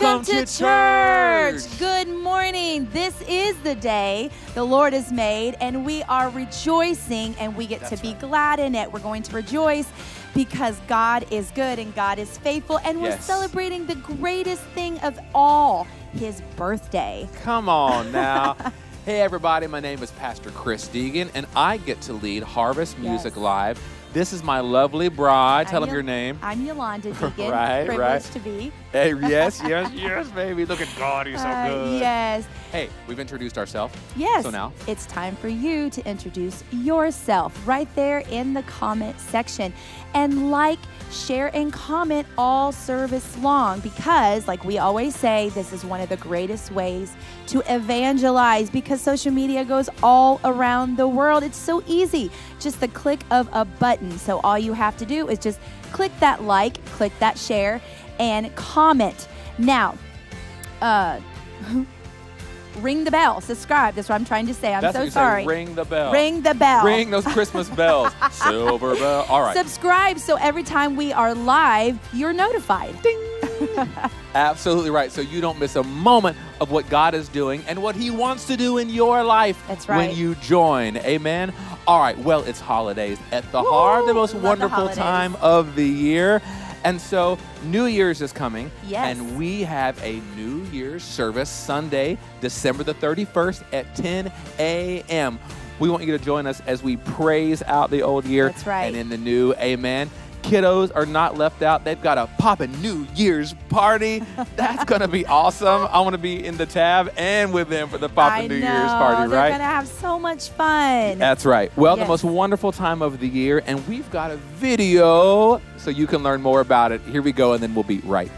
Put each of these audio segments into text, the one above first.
Welcome, to, to church. church. Good morning. This is the day the Lord has made, and we are rejoicing, and we get That's to be right. glad in it. We're going to rejoice because God is good and God is faithful, and we're Yes. celebrating the greatest thing of all His birthday. Come on now. hey, everybody, my name is Pastor Chris Deegan, and I get to lead Harvest Music Yes. Live. This is my lovely bride. Tell them your name. I'm Yolanda Deegan. Right, privileged right. to be. Hey, yes, yes, yes, baby. Look at God, he's so Uh, good. yes. Hey, we've introduced ourselves. Yes. So now? it's time for you to introduce yourself right there in the comment section. And like, share, and comment all service long because, like we always say, this is one of the greatest ways to evangelize because social media goes all around the world. It's so easy, just the click of a button. So all you have to do is just click that like, click that share, and comment. Now, uh, ring the bell, subscribe. That's what I'm trying to say. I'm That's so sorry. say. Ring the bell. Ring the bell. Ring those Christmas bells. Silver bell. All right. Subscribe so every time we are live, you're notified. Ding. Absolutely right. So you don't miss a moment of what God is doing and what He wants to do in your life That's right. when you join. Amen. All right. Well, it's holidays at the Harv, the most Love wonderful holidays. time of the year. And so New Year's is coming. Yes. And we have a New Year's service Sunday, December the 31st at 10 a.m. We want you to join us as we praise out the old year That's right. and in the new. Amen. Kiddos are not left out. They've got a poppin' New Year's party. That's gonna be awesome. I want to be in the tab and with them for the poppin' New know. Year's party, Right? They're gonna have so much fun. That's right. Well, the most wonderful time of the year, and we've got a video so you can learn more about it. Here we go, and then we'll be right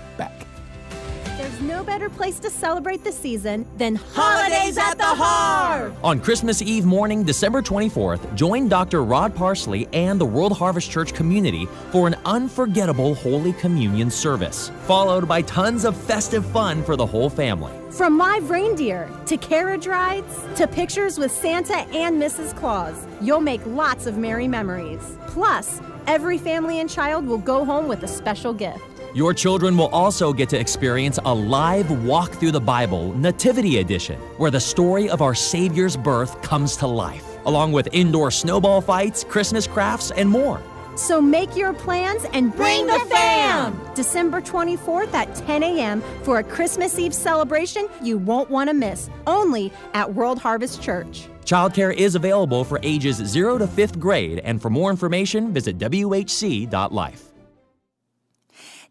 no better place to celebrate the season than Holidays at the Harv. On Christmas Eve morning, December 24th, join Dr. Rod Parsley and the World Harvest Church community for an unforgettable Holy Communion service, followed by tons of festive fun for the whole family. From live reindeer to carriage rides to pictures with Santa and Mrs. Claus, you'll make lots of merry memories. Plus, every family and child will go home with a special gift. Your children will also get to experience a live walk through the Bible, Nativity Edition, where the story of our Savior's birth comes to life, along with indoor snowball fights, Christmas crafts, and more. So make your plans and bring, Bring the the fam! fam! December 24th at 10 a.m. for a Christmas Eve celebration you won't want to miss, only at World Harvest Church. Childcare is available for ages 0 to 5th grade, and for more information, visit whc.life.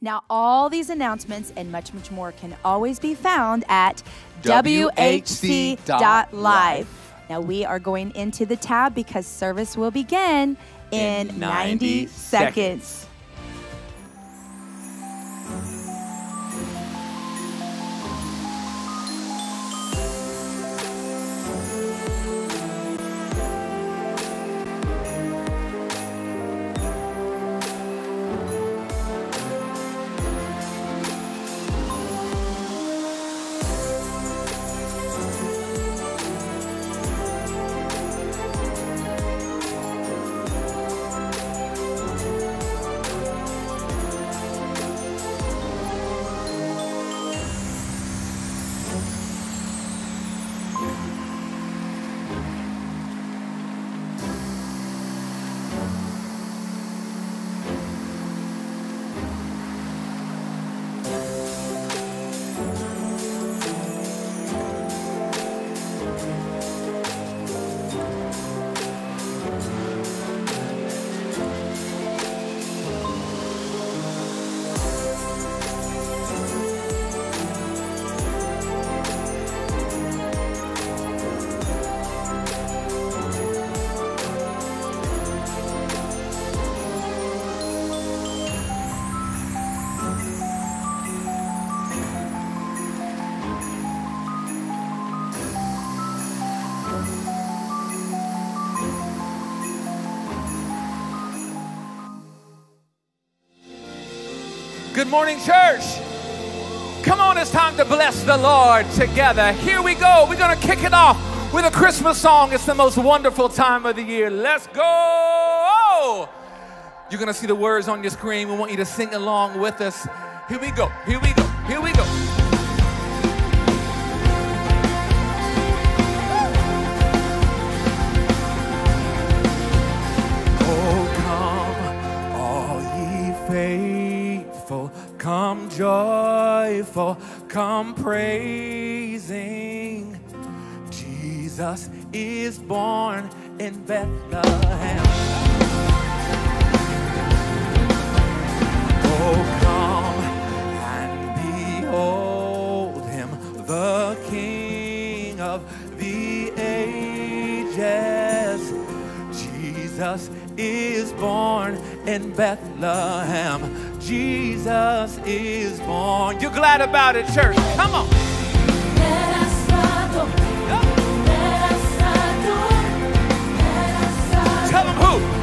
Now, all these announcements and much, much more can always be found at WHC whc.live. Now, we are going into the tab because service will begin in, In 90, 90 seconds. seconds. Morning, church. Come on, it's time to bless the Lord together. Here we go. We're going to kick it off with a Christmas song. It's the most wonderful time of the year. Let's go. You're going to see the words on your screen. We want you to sing along with us. Here we go. Here we go. Here we go. joyful. Come praising. Jesus is born in Bethlehem. Oh, come and behold him, the King of the ages. Jesus is born in Bethlehem. Jesus is born. You're glad about it, church. Come on. Tell them who.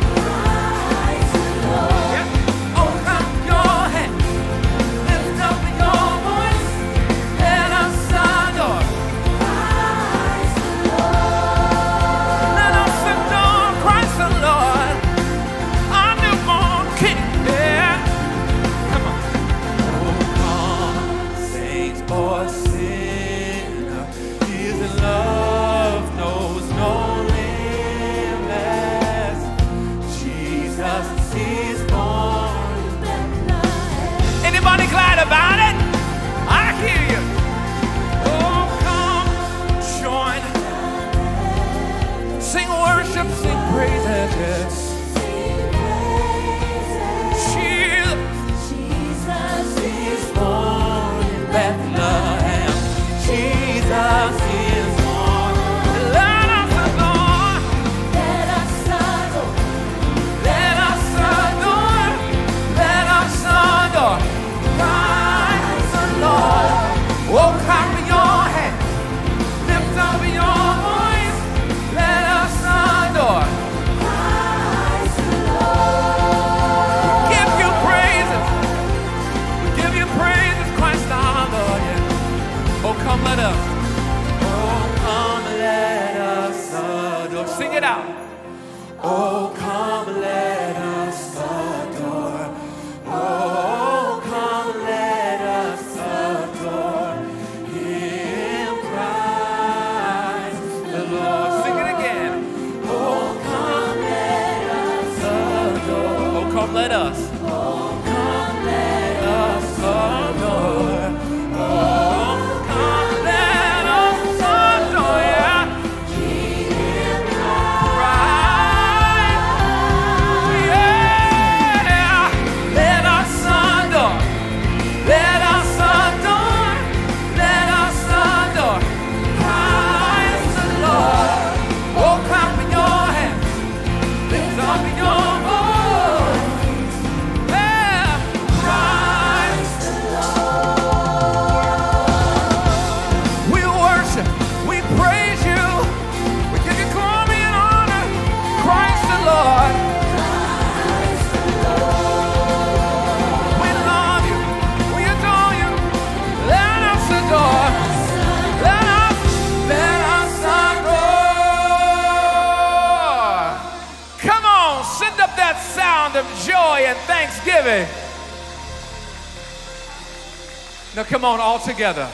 thanksgiving. Now, come on, all together.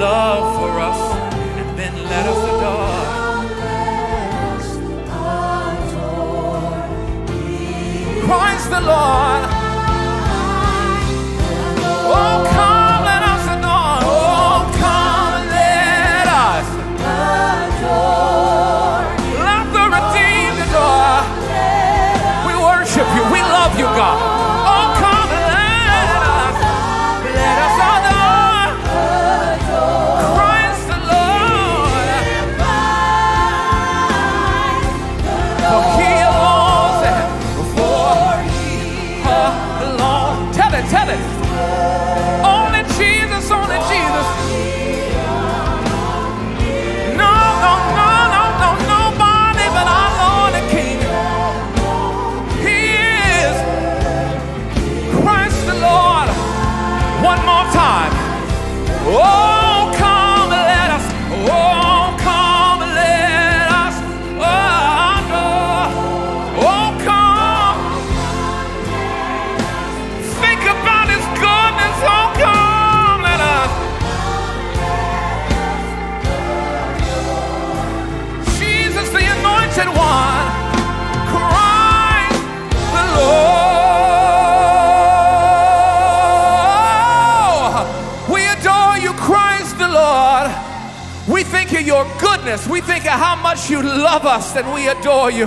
love for us and then let us adore. Christ the Lord. And we adore you.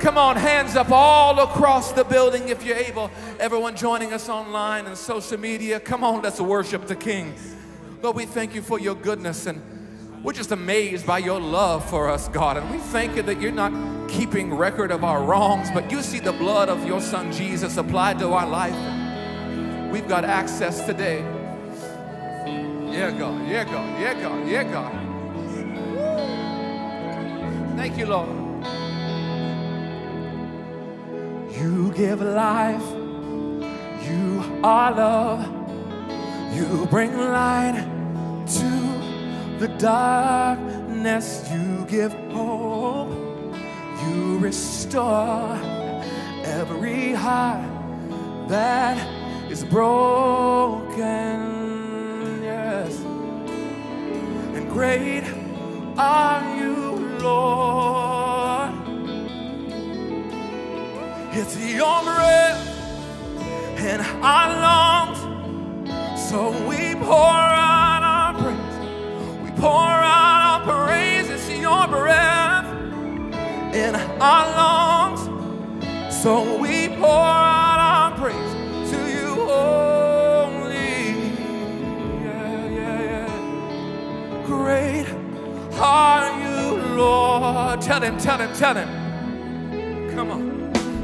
Come on, hands up all across the building if you're able. Everyone joining us online and social media, come on, let's worship the King. Lord, we thank you for your goodness and we're just amazed by your love for us, God. And we thank you that you're not keeping record of our wrongs, but you see the blood of your son Jesus applied to our life. We've got access today. Yeah, God, yeah, God, yeah, God, yeah, God. Thank you, Lord. You give life, you are love, you bring light to the darkness, you give hope, you restore every heart that is broken. Yes, and great are Lord. It's your breath in our lungs, so we pour out our praise. We pour out our praise. It's your breath in our lungs, so we pour out our praise to you are Lord. Tell him, tell him, tell him. Come on.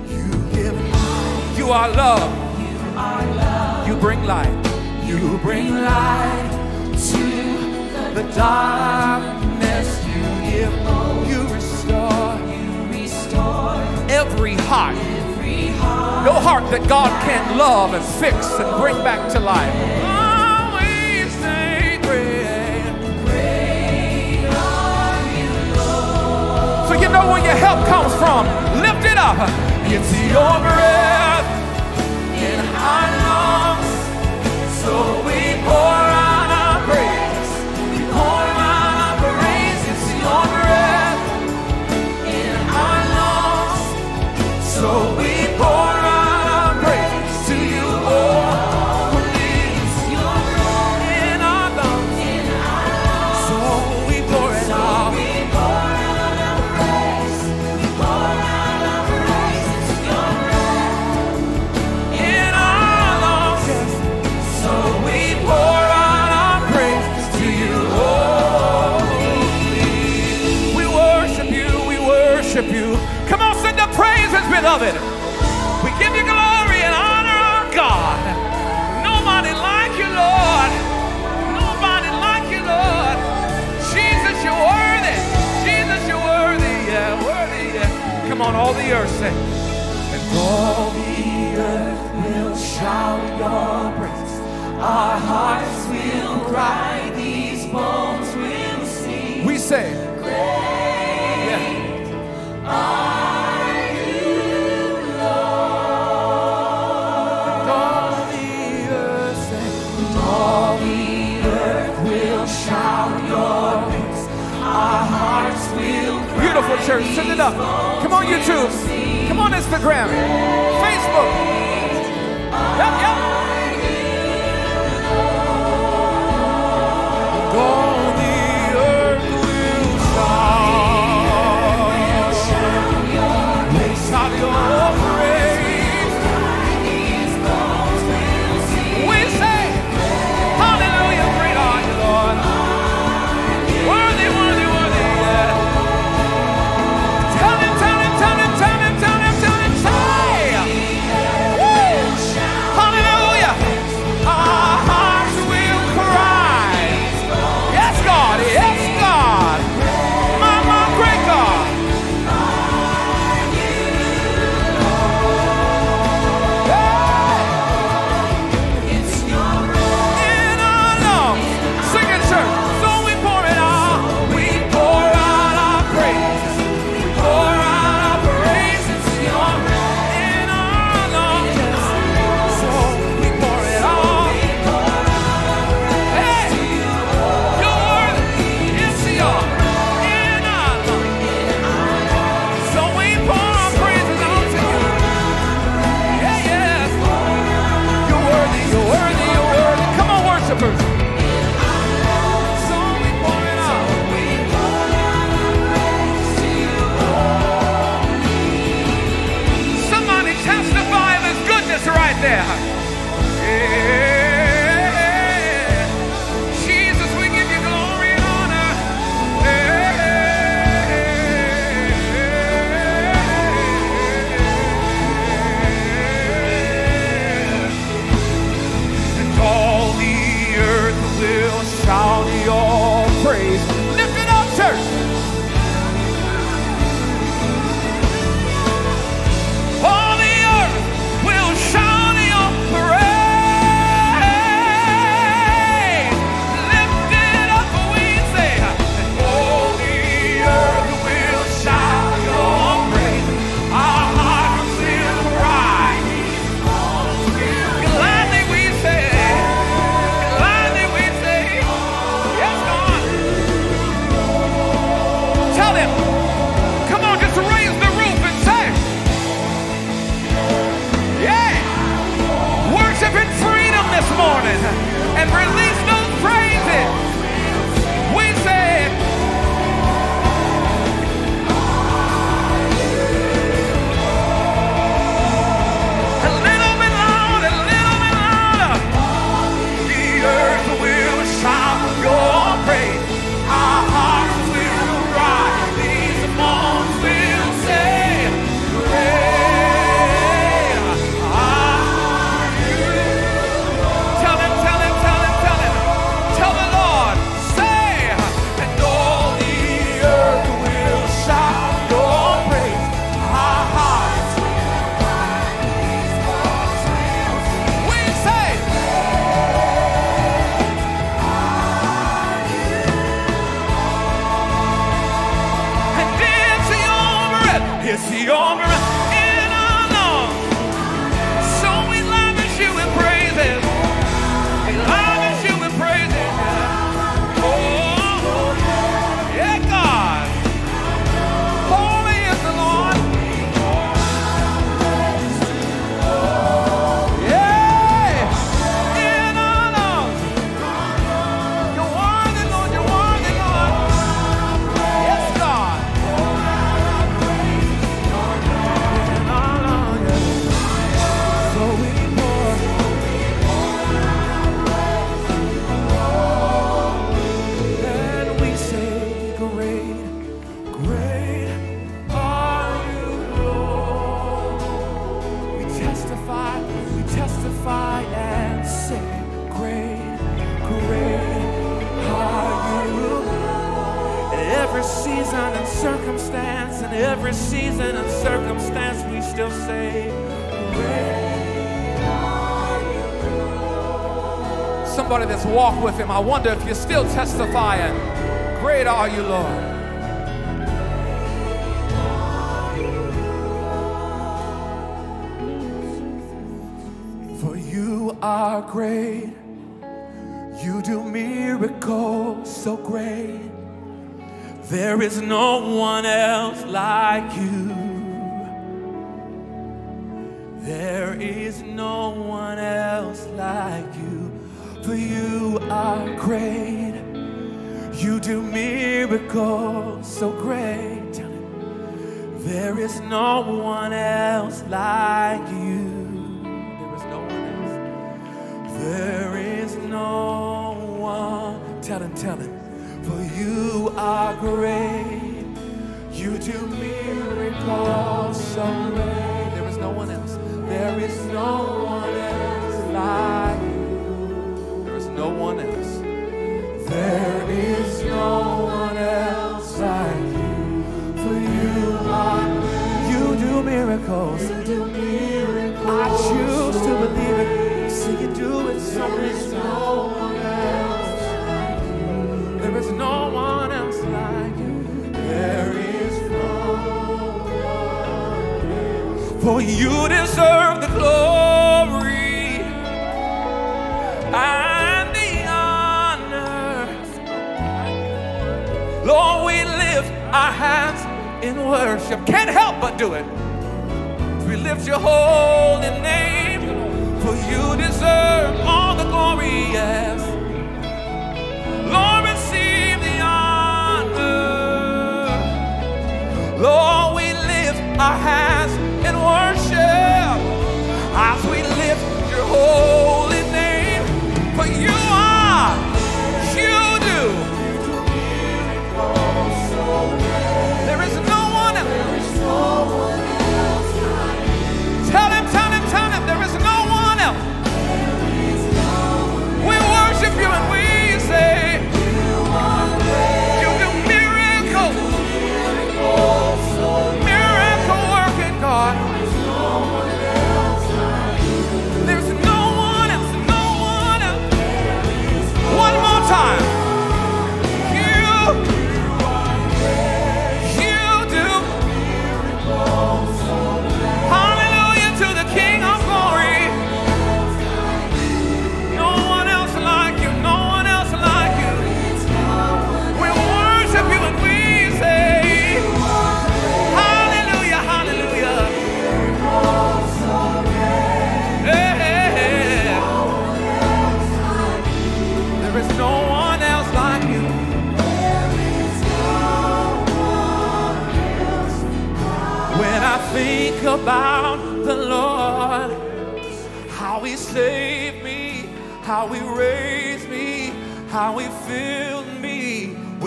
You give life. You are love. You are love. You bring light. You bring light to the darkness. You give hope. You restore. You restore every heart. Every heart. No heart that God can't love and fix and bring back to life. So you know where your help comes from. Lift it up. It's your breath in our lungs. So we pour the earth say. And all the earth will shout your praise. Our hearts will cry, these bones will sing. We say, yeah. And all the earth say, and all the earth will shout your praise. Our hearts will cry. Beautiful church, send it up. Come on, YouTube. Instagram. Facebook. Yep, yep. I wonder if you're still testifying. Great are you, Lord.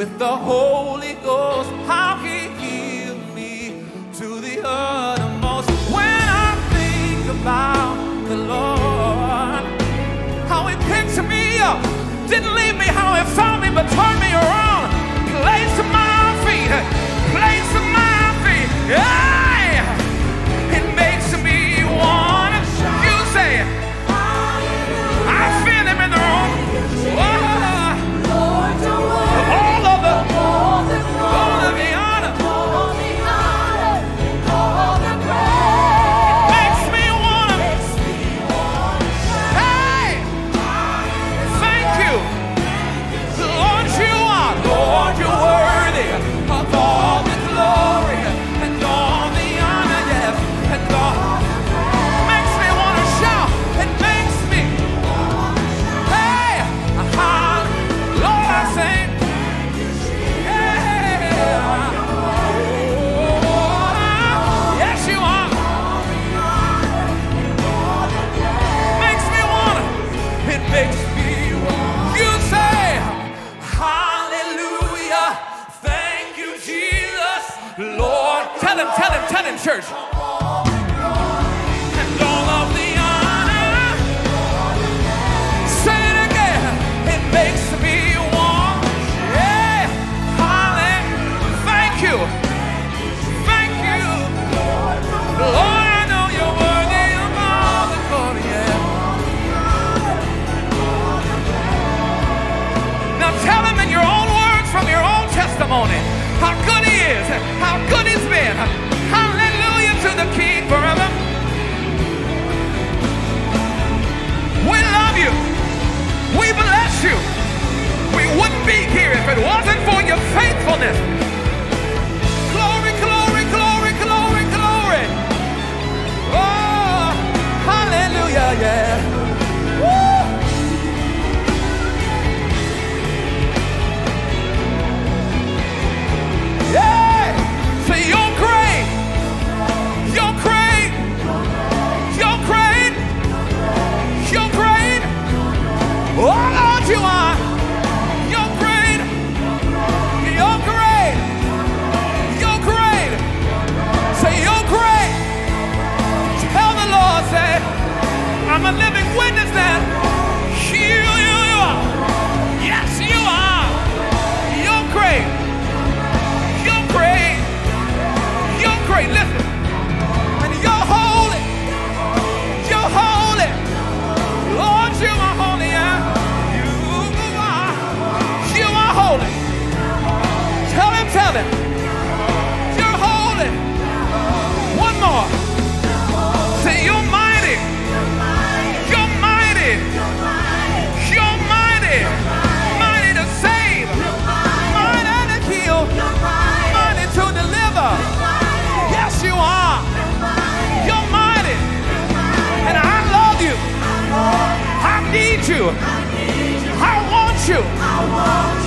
with the Holy Ghost, how he healed me to the uttermost. When I think about the Lord, how he picked me up, didn't leave me how he found me, but turned me around. placed laid to my feet, laid to my feet. Yeah. testimony. How good he is. How good he's been. Hallelujah to the King forever. We love you. We bless you. We wouldn't be here if it wasn't for your faithfulness. Glory, glory, glory, glory, glory. Oh, hallelujah, yeah. you are. You. I want you. I love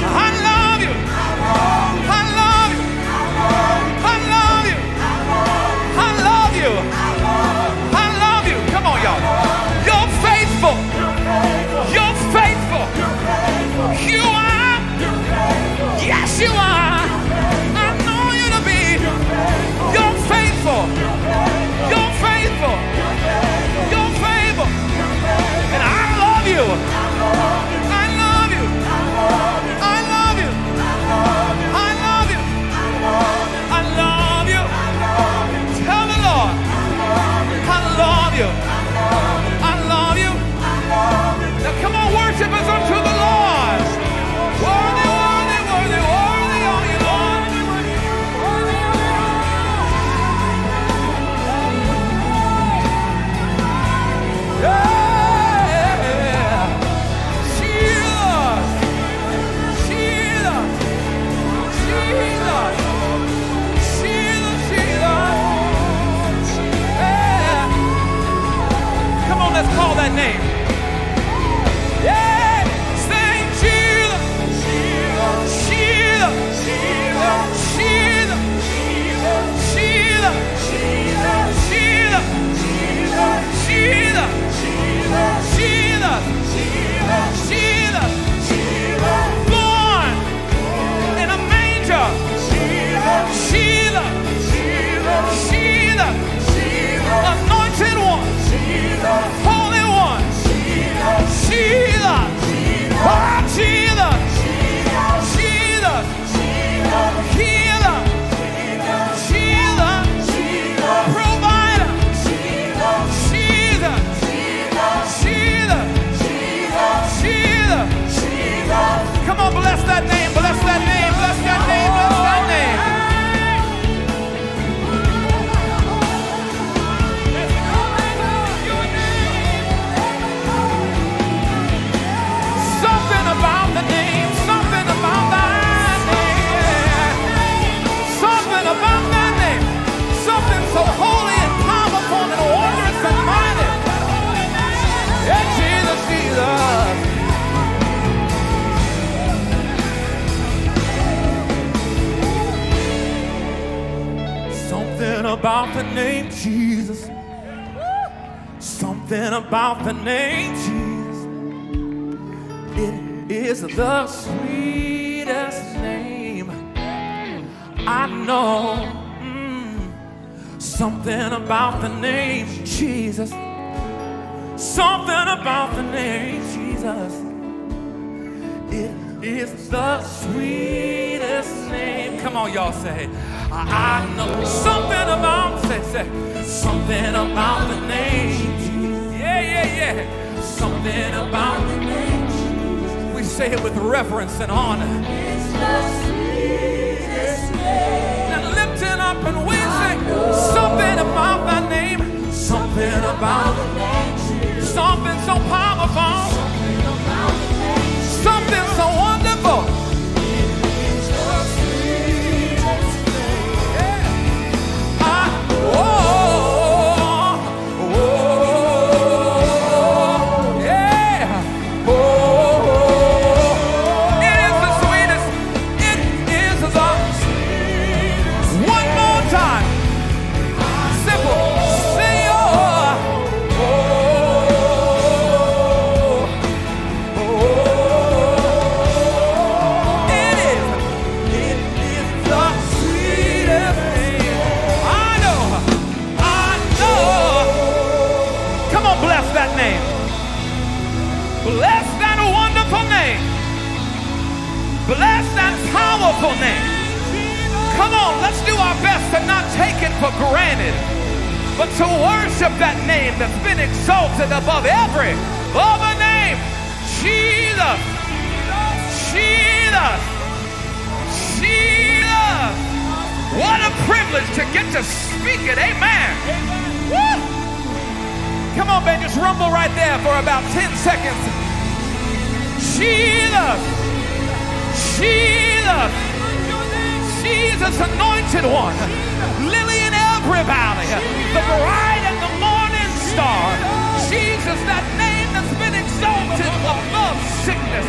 exalted above sickness.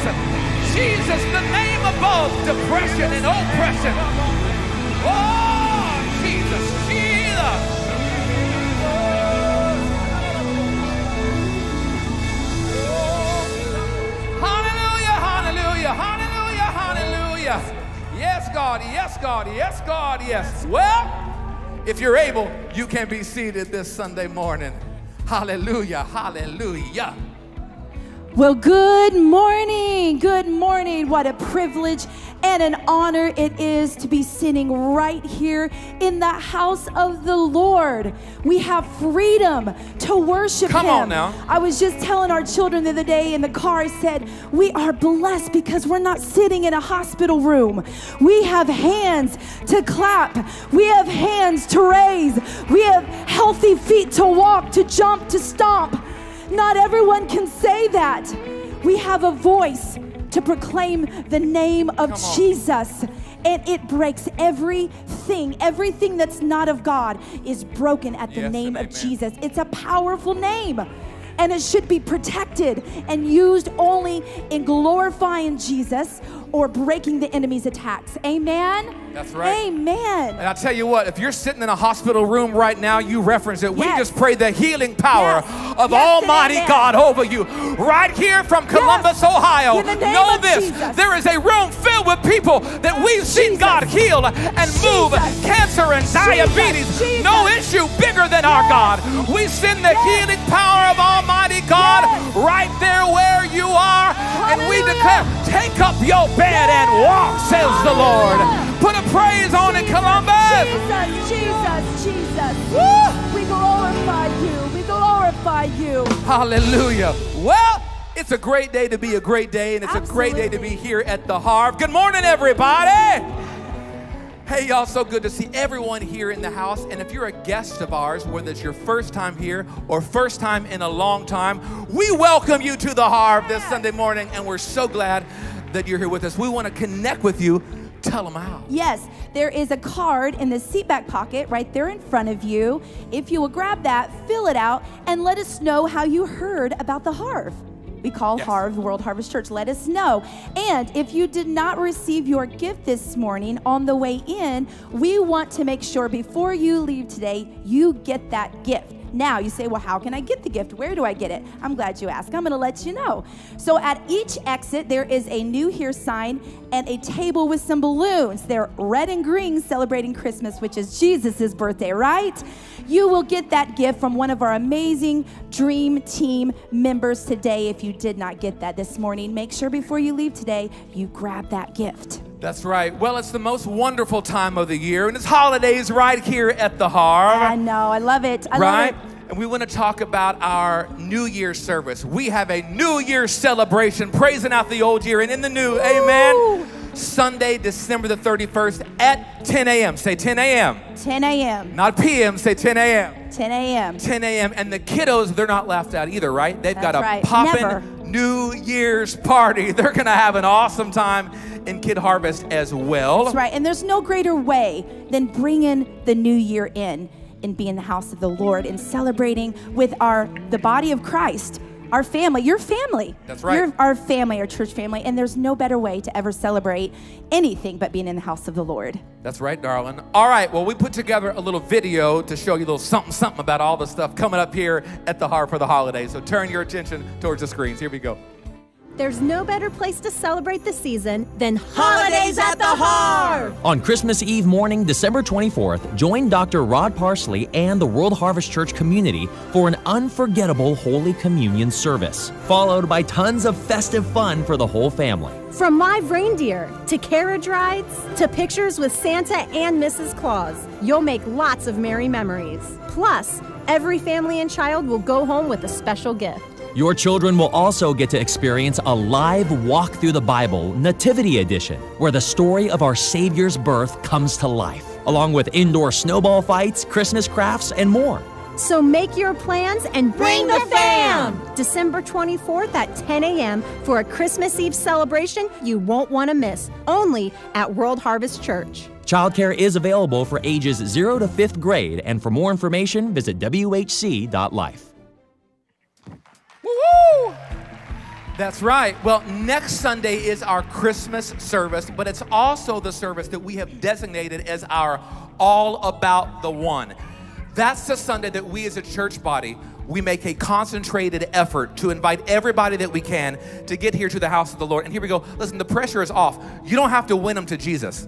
Jesus, the name above depression and oppression. Oh, Jesus, Jesus. Hallelujah, hallelujah, hallelujah, hallelujah. Yes, God, yes, God, yes, God, yes. Well, if you're able, you can be seated this Sunday morning. Hallelujah, hallelujah. Well, good morning. Good morning. What a privilege and an honor it is to be sitting right here in the house of the Lord. We have freedom to worship Come Him. on now. I was just telling our children the other day in the car, I said, We are blessed because we're not sitting in a hospital room. We have hands to clap, we have hands to raise, we have healthy feet to walk, to jump, to stomp. Not everyone can say that. We have a voice to proclaim the name of. Jesus. And it breaks everything. Everything that's not of God is broken at the Yes name of. Jesus. It's a powerful name. And it should be protected and used only in glorifying Jesus or breaking the enemy's attacks. Amen? That's right. Amen. And I tell you what, if you're sitting in a hospital room right now, you reference it. We just pray the healing power Yes. of Yes Almighty. God over you. Right here from Columbus, Ohio. In the name know this Jesus. there is a room filled with people that we've seen Jesus. God heal and move cancer and diabetes. Jesus. No issue bigger than our God. We send the Yes. healing power of Almighty God Yes. right there where you are. And we declare, take up your bed and walk, says the Lord. Put a praise on it, Columbus. Jesus, Jesus, Jesus. We glorify you. We glorify you. Hallelujah. Well, it's a great day to be a great day, and it's a great day to be here at the Harv. Good morning, everybody. Hey, y'all, so good to see everyone here in the house. And if you're a guest of ours, whether it's your first time here or first time in a long time, we welcome you to the Harv this Sunday morning, and we're so glad that you're here with us. We want to connect with you. Tell them how. Yes, there is a card in the seat back pocket right there in front of you. If you will grab that, fill it out, and let us know how you heard about the Harv. We call Yes. Harv World Harvest Church. Let us know. And if you did not receive your gift this morning on the way in, we want to make sure before you leave today, you get that gift. Now, you say, well, how can I get the gift? Where do I get it? I'm glad you asked. I'm going to let you know. So, at each exit, there is a new here sign and a table with some balloons. They're red and green, celebrating Christmas, which is Jesus' birthday, right? You will get that gift from one of our amazing Dream Team members today. If you did not get that this morning, make sure before you leave today, you grab that gift. That's right. Well, it's the most wonderful time of the year, and it's holidays right here at the Harv. I know. I love it. I right? love it. And we want to talk about our New Year's service. We have a New Year's celebration, praising out the old year and in the new. Amen. Sunday, December the 31st at 10 a.m. Say 10 a.m. 10 a.m. Not p.m. Say 10 a.m. 10 a.m. 10 a.m. And the kiddos, they're not left out either, right? They've got a right. poppin' Never. New Year's party. They're going to have an awesome time in Kid Harvest as well. That's right. And there's no greater way than bringing the new year in and being in the house of the Lord and celebrating with our the body of Christ, our family, your family. That's right. You're our family, our church family, and there's no better way to ever celebrate anything but being in the house of the Lord. That's right, darling. All right, well, we put together a little video to show you a little something, something about all the stuff coming up here at the Harv for the holidays. So turn your attention towards the screens. Here we go. There's no better place to celebrate the season than Holidays at the Harv. On Christmas Eve morning, December 24th, join Dr. Rod Parsley and the World Harvest Church community for an unforgettable Holy Communion service, followed by tons of festive fun for the whole family. From live reindeer to carriage rides to pictures with Santa and Mrs. Claus, you'll make lots of merry memories. Plus, every family and child will go home with a special gift. Your children will also get to experience a live walk through the Bible, Nativity Edition, where the story of our Savior's birth comes to life, along with indoor snowball fights, Christmas crafts, and more. So make your plans and bring, the fam! December 24th at 10 a.m. for a Christmas Eve celebration you won't want to miss, only at World Harvest Church. Childcare is available for ages 0 to 5th grade, and for more information, visit WHC.life. Woo! That's right. Well, next Sunday is our Christmas service, but it's also the service that we have designated as our All About the One. That's the Sunday that we as a church body, we make a concentrated effort to invite everybody that we can to get here to the house of the Lord. And here we go. Listen, the pressure is off. You don't have to win them to Jesus.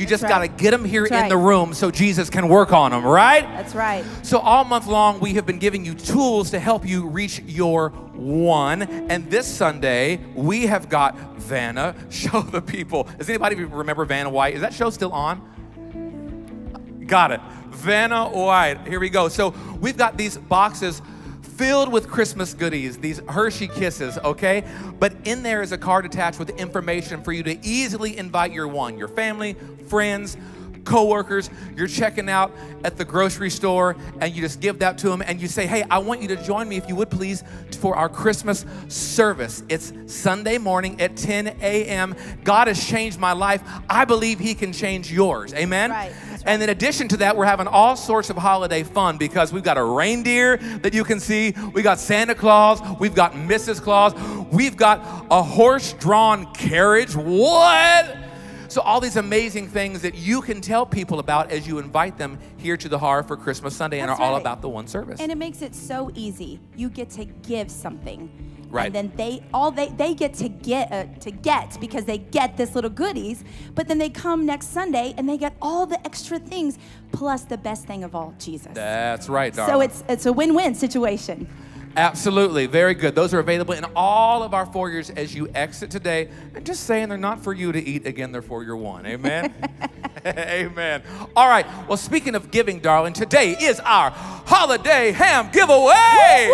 You just right. got to get them here That's in right. the room so Jesus can work on them, right? That's right. So, all month long, we have been giving you tools to help you reach your one. And this Sunday, we have got Vanna show the people. Does anybody remember Vanna White? Is that show still on? Got it. Vanna White. Here we go. So, we've got these boxes filled with Christmas goodies, these Hershey kisses, okay? But in there is a card attached with information for you to easily invite your one, your family, friends, coworkers. You're checking out at the grocery store and you just give that to them and you say, "Hey, I want you to join me if you would please for our Christmas service. It's Sunday morning at 10 a.m. God has changed my life. I believe he can change yours." Amen. Right. That's And in addition to that, we're having all sorts of holiday fun because we've got a reindeer that you can see, we got Santa Claus, we've got Mrs. Claus, we've got a horse drawn carriage. What? So, all these amazing things that you can tell people about as you invite them here to the Harv for Christmas Sunday and That's are all about the one service. And it makes it so easy. You get to give something. Right. And then they all they they get to get uh, to get because they get this little goodies, but then they come next Sunday and they get all the extra things plus the best thing of all, Jesus. That's right, darling. so it's it's a win-win situation. Absolutely. Very good. Those are available in all of our foyers as you exit today. And just saying they're not for you to eat. Again, they're for your one. Amen. Amen. All right. Well, speaking of giving, darling, today is our holiday ham giveaway.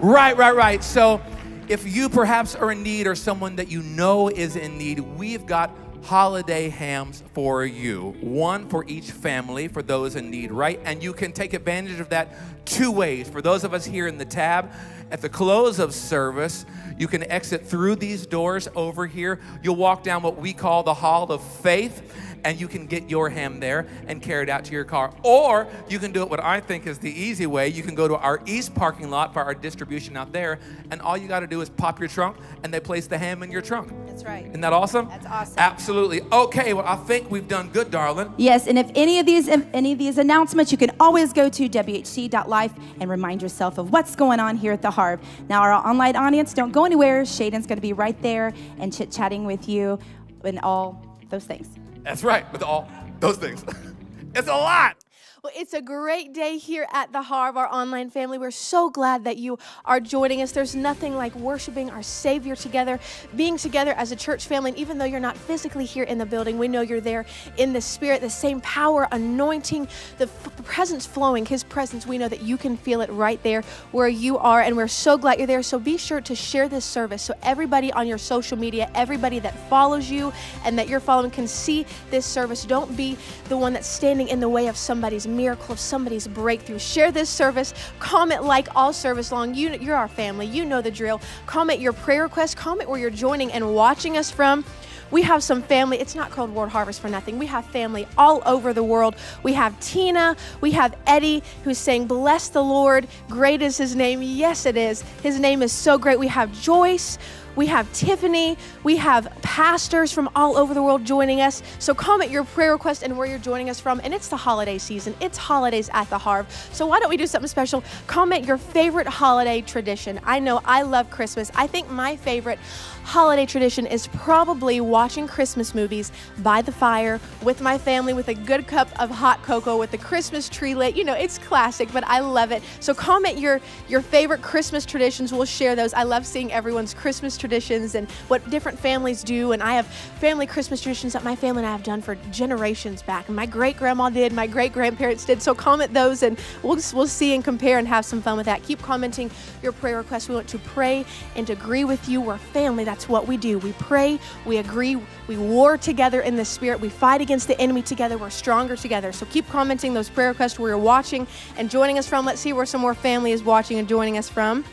Right, right, right. So if you perhaps are in need or someone that you know is in need, we've got holiday hams for you. One for each family for those in need, right? And you can take advantage of that two ways. For those of us here in the tab, at the close of service, you can exit through these doors over here. You'll walk down what we call the Hall of Faith and you can get your ham there and carry it out to your car. Or you can do it what I think is the easy way. You can go to our east parking lot for our distribution out there, and all you got to do is pop your trunk, and they place the ham in your trunk. That's right. Isn't that awesome? That's awesome. Absolutely. Okay, well, I think we've done good, darling. Yes, and if any of these if any of these announcements, you can always go to whc.life and remind yourself of what's going on here at the Harv. Now, our online audience, don't go anywhere. Shaden's going to be right there and chit chatting with you and all those things. That's right, with all those things. it's a lot. Well, it's a great day here at the Harv, our online family. We're so glad that you are joining us. There's nothing like worshiping our Savior together, being together as a church family. And even though you're not physically here in the building, we know you're there in the spirit, the same power, anointing, the, presence flowing, His presence. We know that you can feel it right there where you are. And we're so glad you're there. So be sure to share this service so everybody on your social media, everybody that follows you and that you're following can see this service. Don't be the one that's standing in the way of somebody's miracle, of somebody's breakthrough. Share this service. Comment like all service long. You, you're our family. You know the drill. Comment your prayer request. Comment where you're joining and watching us from. We have some family. It's not called World Harvest for nothing. We have family all over the world. We have Tina. We have Eddie who's saying, Bless the Lord. Great is his name. Yes, it is. His name is so great. We have Joyce. We have Tiffany. We have pastors from all over the world joining us. So comment your prayer request and where you're joining us from. And it's the holiday season, it's holidays at the Harv. So why don't we do something special? Comment your favorite holiday tradition. I know I love Christmas. I think my favorite holiday tradition is probably watching Christmas movies by the fire with my family with a good cup of hot cocoa with the Christmas tree lit. You know, it's classic, but I love it. So comment your your favorite Christmas traditions. We'll share those. I love seeing everyone's Christmas traditions and what different families do. And I have family Christmas traditions that my family and I have done for generations back. And my great grandma did, my great grandparents did. So comment those and we'll, we'll see and compare and have some fun with that. Keep commenting your prayer requests. We want to pray and agree with you. We're family. That's what we do. We pray, we agree, we war together in the spirit, we fight against the enemy together, we're stronger together. So keep commenting those prayer requests where you're watching and joining us from. Let's see where some more family is watching and joining us from.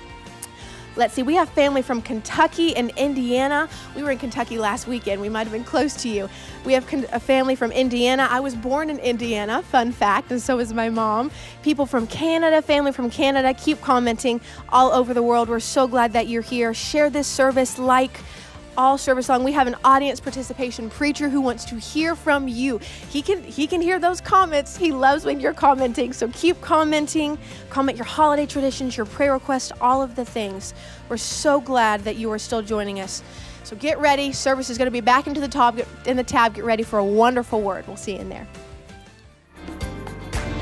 Let's see, we have family from Kentucky and Indiana. We were in Kentucky last weekend. We might have been close to you. We have a family from Indiana. I was born in Indiana, fun fact, and so is my mom. People from Canada, family from Canada, keep commenting all over the world. We're so glad that you're here. Share this service, like, all service long. We have an audience participation preacher who wants to hear from you. He can he can hear those comments. He loves when you're commenting. So keep commenting. Comment your holiday traditions, your prayer requests, all of the things. We're so glad that you are still joining us. So get ready. Service is going to be back into the tab in the tab. Get ready for a wonderful word. We'll see you in there.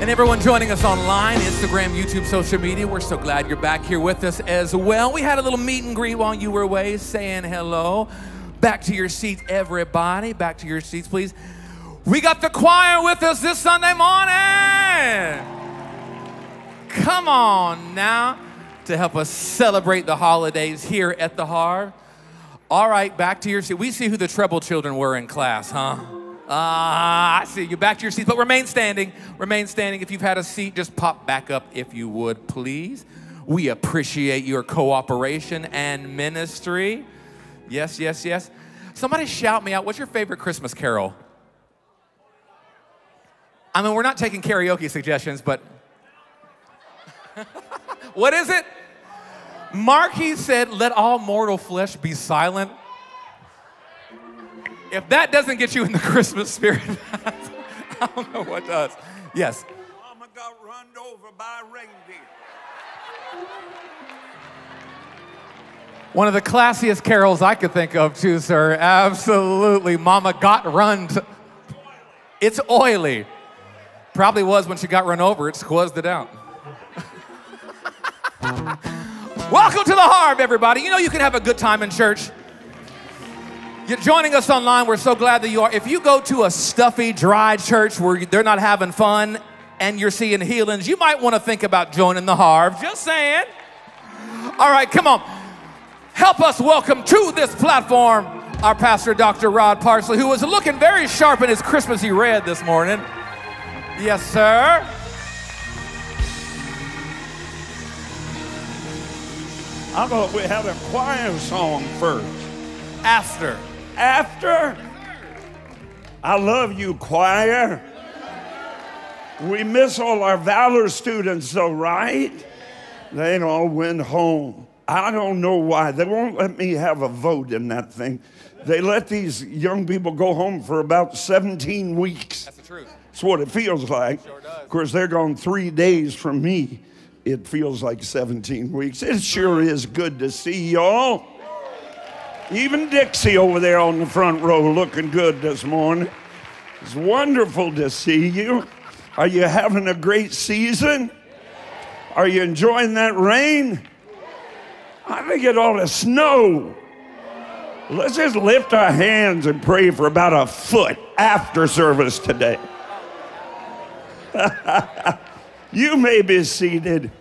And everyone joining us online, Instagram, YouTube, social media, we're so glad you're back here with us as well. We had a little meet and greet while you were away, saying hello. Back to your seats, everybody. Back to your seats, please. We got the choir with us this Sunday morning. Come on now to help us celebrate the holidays here at the Harv. All right, back to your seat. We see who the treble children were in class, huh? Ah, I see you back to your seats, but remain standing. Remain standing. If you've had a seat, just pop back up if you would, please. We appreciate your cooperation and ministry. Yes, yes, yes. Somebody shout me out. What's your favorite Christmas carol? I mean, we're not taking karaoke suggestions, but what is it? Marquis said, Let all mortal flesh be silent. If that doesn't get you in the Christmas spirit, I don't know what does. Yes. Mama got run over by a reindeer. One of the classiest carols I could think of, too, sir. Absolutely. Mama got run. To... It's oily. Probably was when she got run over, it squeezed it out. Welcome to the Harv, everybody. You know you can have a good time in church. You're joining us online. We're so glad that you are. If you go to a stuffy, dry church where they're not having fun and you're seeing healings, you might want to think about joining the Harv. Just saying. All right, come on. Help us welcome to this platform our pastor, Dr. Rod Parsley, who was looking very sharp in his Christmassy red this morning. Yes, sir. I thought we had a choir song first. After after. I love you, choir. We miss all our valor students, though, right? They all went home. I don't know why. They won't let me have a vote in that thing. They let these young people go home for about 17 weeks. That's the truth. That's what it feels like. Sure of course, they're gone three days from me. It feels like 17 weeks. It sure is good to see y'all. Even Dixie over there on the front row looking good this morning. It's wonderful to see you. Are you having a great season? Are you enjoying that rain? I think it ought to snow. Let's just lift our hands and pray for about a foot after service today. you may be seated.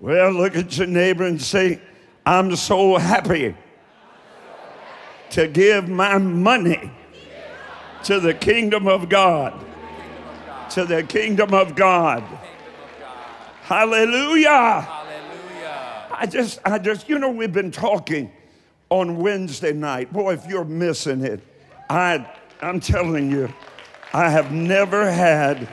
Well, look at your neighbor and say, I'm so happy to give my money to the kingdom of God. To the kingdom of God. Hallelujah. Hallelujah. I just, I just, you know, we've been talking on Wednesday night. Boy, if you're missing it, I, I'm telling you, I have never had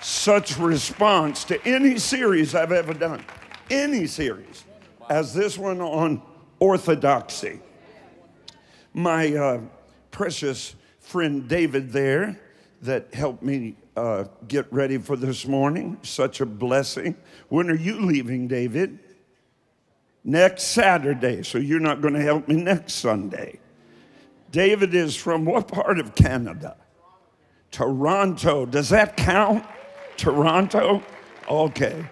such response to any series I've ever done. Any series. As this one on orthodoxy. My uh, precious friend David there that helped me uh, get ready for this morning, such a blessing. When are you leaving, David? Next Saturday, so you're not going to help me next Sunday. David is from what part of Canada? Toronto. Does that count? Toronto? Okay,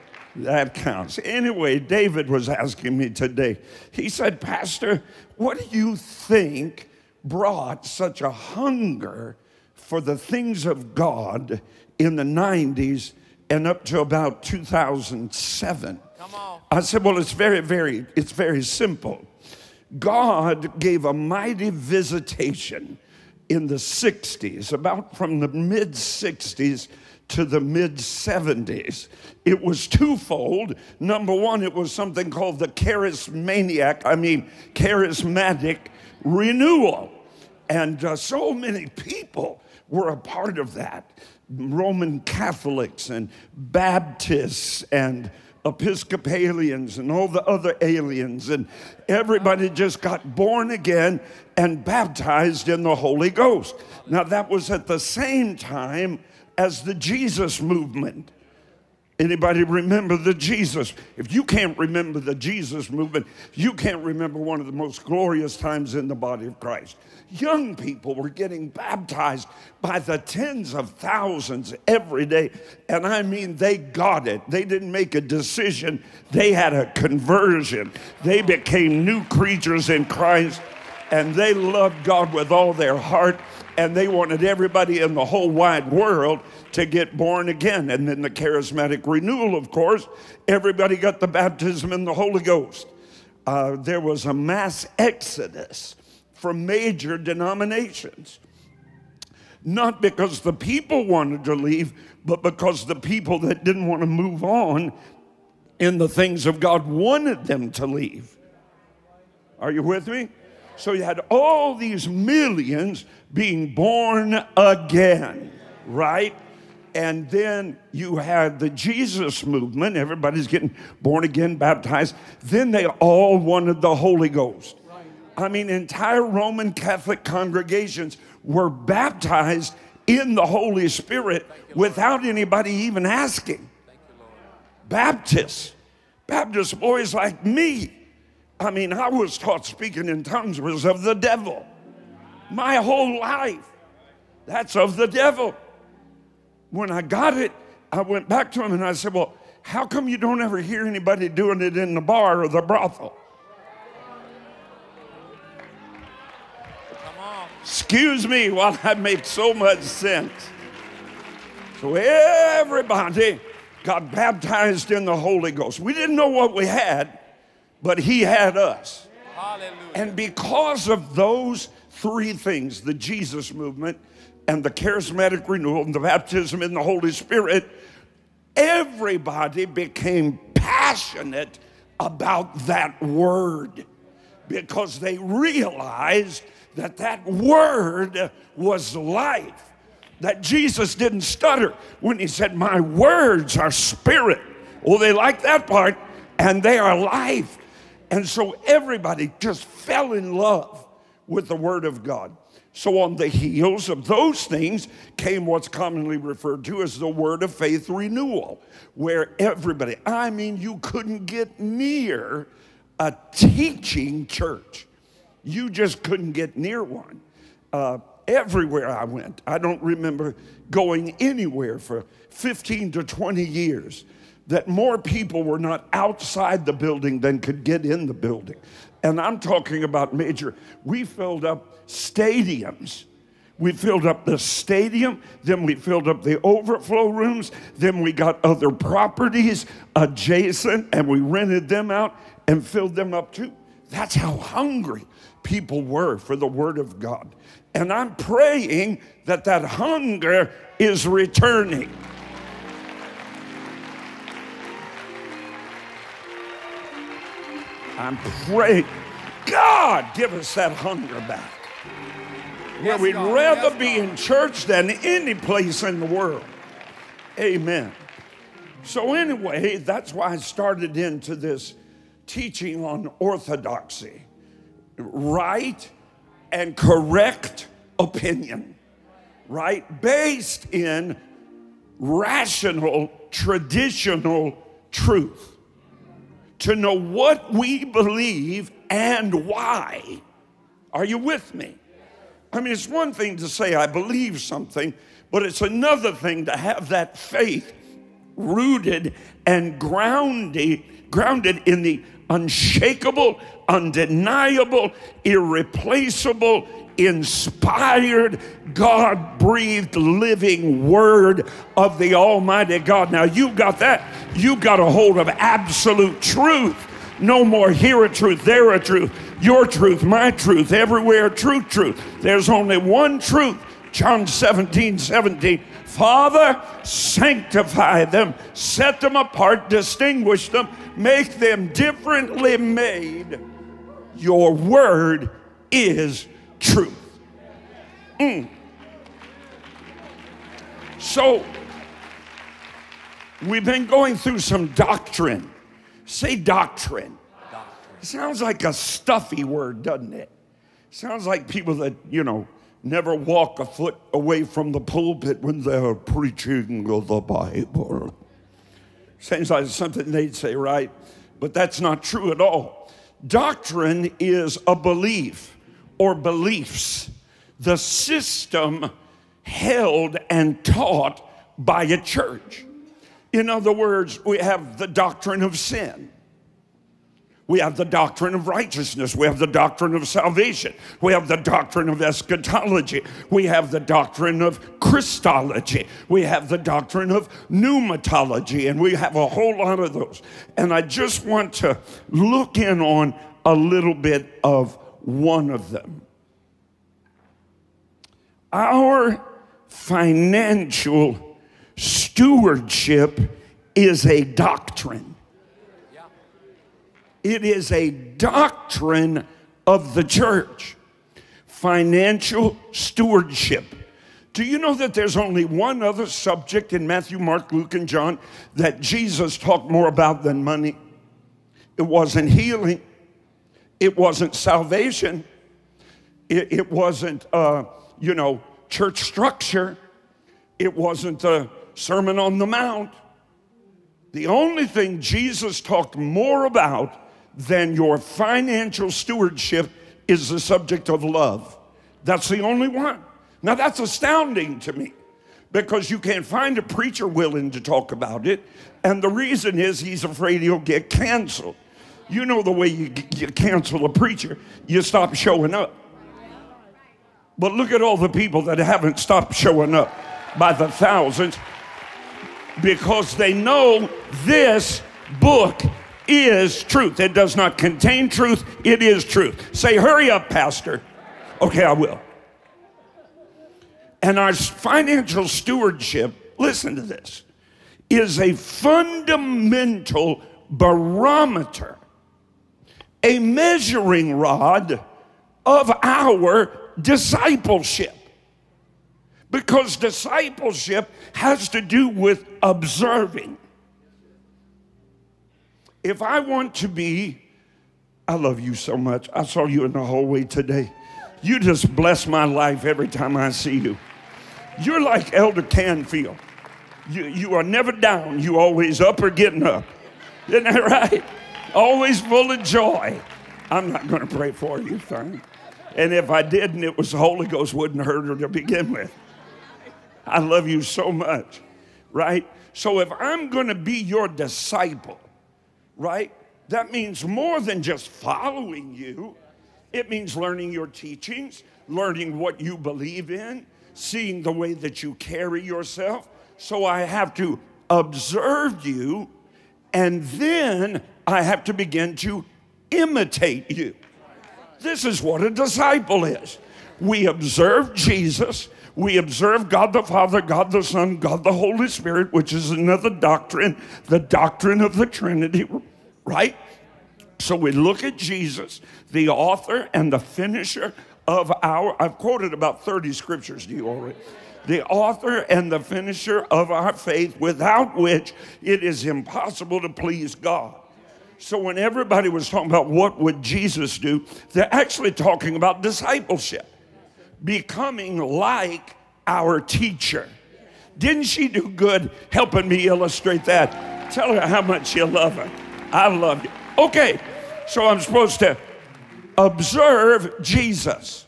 that counts. Anyway, David was asking me today. He said, Pastor, what do you think brought such a hunger for the things of God in the 90s and up to about 2007? Come on. I said, well, it's very, very, it's very simple. God gave a mighty visitation in the 60s, about from the mid 60s to the mid 70s. It was twofold. Number one, it was something called the charismaniac, I mean, charismatic renewal. And uh, so many people were a part of that Roman Catholics and Baptists and Episcopalians and all the other aliens, and everybody just got born again and baptized in the Holy Ghost. Now, that was at the same time as the Jesus movement. Anybody remember the Jesus? If you can't remember the Jesus movement, you can't remember one of the most glorious times in the body of Christ. Young people were getting baptized by the tens of thousands every day. And I mean, they got it. They didn't make a decision, they had a conversion. They became new creatures in Christ and they loved God with all their heart and they wanted everybody in the whole wide world to get born again. And then the charismatic renewal, of course, everybody got the baptism in the Holy Ghost. Uh, there was a mass exodus from major denominations. Not because the people wanted to leave, but because the people that didn't want to move on in the things of God wanted them to leave. Are you with me? So you had all these millions being born again, right? And then you had the Jesus movement. Everybody's getting born again, baptized. Then they all wanted the Holy Ghost. I mean, entire Roman Catholic congregations were baptized in the Holy Spirit without anybody even asking. Baptists, Baptist boys like me. I mean, I was taught speaking in tongues was of the devil. My whole life, that's of the devil. When I got it, I went back to him and I said, Well, how come you don't ever hear anybody doing it in the bar or the brothel? Excuse me while I make so much sense. So everybody got baptized in the Holy Ghost. We didn't know what we had, but He had us. Hallelujah. And because of those three things the Jesus movement and the charismatic renewal and the baptism in the Holy Spirit everybody became passionate about that word because they realized that that word was life. That Jesus didn't stutter when he said, My words are spirit. Well, they like that part, and they are life. And so everybody just fell in love with the word of God. So, on the heels of those things came what's commonly referred to as the word of faith renewal, where everybody, I mean, you couldn't get near a teaching church you just couldn't get near one. Uh, everywhere I went, I don't remember going anywhere for 15 to 20 years that more people were not outside the building than could get in the building. And I'm talking about major, we filled up stadiums. We filled up the stadium, then we filled up the overflow rooms, then we got other properties adjacent and we rented them out and filled them up too. That's how hungry people were for the Word of God. And I'm praying that that hunger is returning. I'm praying, God, give us that hunger back. Where Yes, we'd God. rather Yes, be God. in church than any place in the world. Amen. So, anyway, that's why I started into this teaching on orthodoxy, right and correct opinion, right? Based in rational, traditional truth. To know what we believe and why. Are you with me? I mean, it's one thing to say, I believe something, but it's another thing to have that faith rooted and grounded, grounded in the unshakable, undeniable, irreplaceable, inspired, God breathed living word of the Almighty God. Now, you've got that. You've got a hold of absolute truth. No more here a truth, there a truth, your truth, my truth, everywhere truth, truth. There's only one truth. John 17, 17. Father, sanctify them, set them apart, distinguish them, make them differently made. Your word is truth. Mm. So, we've been going through some doctrine. Say doctrine. doctrine. It sounds like a stuffy word, doesn't it? Sounds like people that, you know, never walk a foot away from the pulpit when they're preaching of the Bible. Sounds like something they'd say, right? But that's not true at all. Doctrine is a belief or beliefs, the system held and taught by a church. In other words, we have the doctrine of sin. We have the doctrine of righteousness. We have the doctrine of salvation. We have the doctrine of eschatology. We have the doctrine of Christology. We have the doctrine of pneumatology. And we have a whole lot of those. And I just want to look in on a little bit of one of them. Our financial stewardship is a doctrine. It is a doctrine of the church. Financial stewardship. Do you know that there's only one other subject in Matthew, Mark, Luke, and John that Jesus talked more about than money? It wasn't healing, it wasn't salvation, it, it wasn't, uh, you know, church structure, it wasn't the Sermon on the Mount. The only thing Jesus talked more about than your financial stewardship is the subject of love. That's the only one. Now, that's astounding to me because you can't find a preacher willing to talk about it. And the reason is he's afraid he'll get canceled. You know the way you, you cancel a preacher, you stop showing up. But look at all the people that haven't stopped showing up by the thousands because they know this book is truth. It does not contain truth, it is truth. Say, hurry up, Pastor. Okay, I will. And our financial stewardship, listen to this, is a fundamental barometer, a measuring rod of our discipleship. Because discipleship has to do with observing if I want to be, I love you so much. I saw you in the hallway today. You just bless my life every time I see you. You're like Elder Canfield. You, you are never down, you always up or getting up. Isn't that right? Always full of joy. I'm not going to pray for you, son. And if I didn't, it was the Holy Ghost wouldn't hurt her to begin with. I love you so much, right? So if I'm going to be your disciple, right? That means more than just following you. It means learning your teachings, learning what you believe in, seeing the way that you carry yourself. So I have to observe you, and then I have to begin to imitate you. This is what a disciple is. We observe Jesus, we observe God the Father, God the Son, God the Holy Spirit, which is another doctrine, the doctrine of the Trinity, right? So we look at Jesus, the author and the finisher of our, I've quoted about 30 scriptures to you already. The author and the finisher of our faith, without which it is impossible to please God. So when everybody was talking about what would Jesus do, they're actually talking about discipleship, becoming like our teacher. Didn't she do good helping me illustrate that? Tell her how much you love her. I love you. Okay, so I'm supposed to observe Jesus.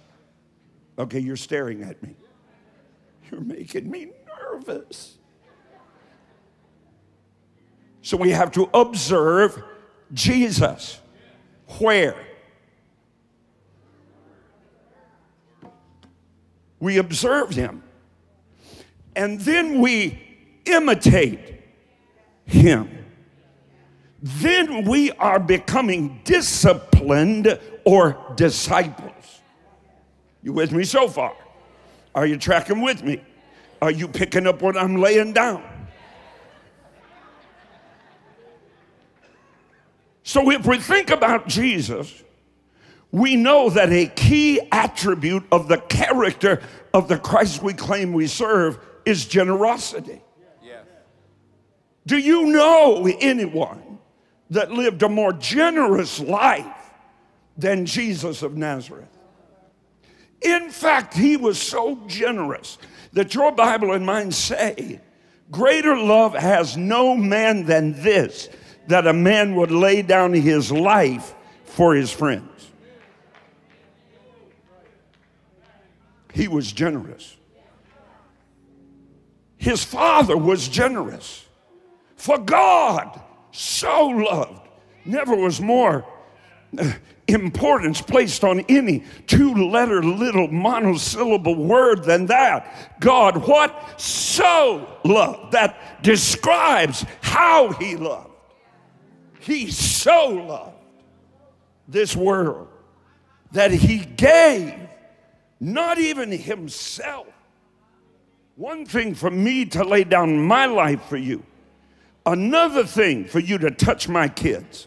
Okay, you're staring at me. You're making me nervous. So we have to observe Jesus. Where? We observe him. And then we imitate him. Then we are becoming disciplined or disciples. You with me so far? Are you tracking with me? Are you picking up what I'm laying down? So if we think about Jesus, we know that a key attribute of the character of the Christ we claim we serve is generosity. Do you know anyone that lived a more generous life than Jesus of Nazareth? In fact, he was so generous that your Bible and mine say, Greater love has no man than this, that a man would lay down his life for his friends. He was generous. His father was generous. For God so loved, never was more uh, importance placed on any two letter little monosyllable word than that. God, what? So loved. That describes how he loved. He so loved this world that he gave not even himself. One thing for me to lay down my life for you, another thing for you to touch my kids.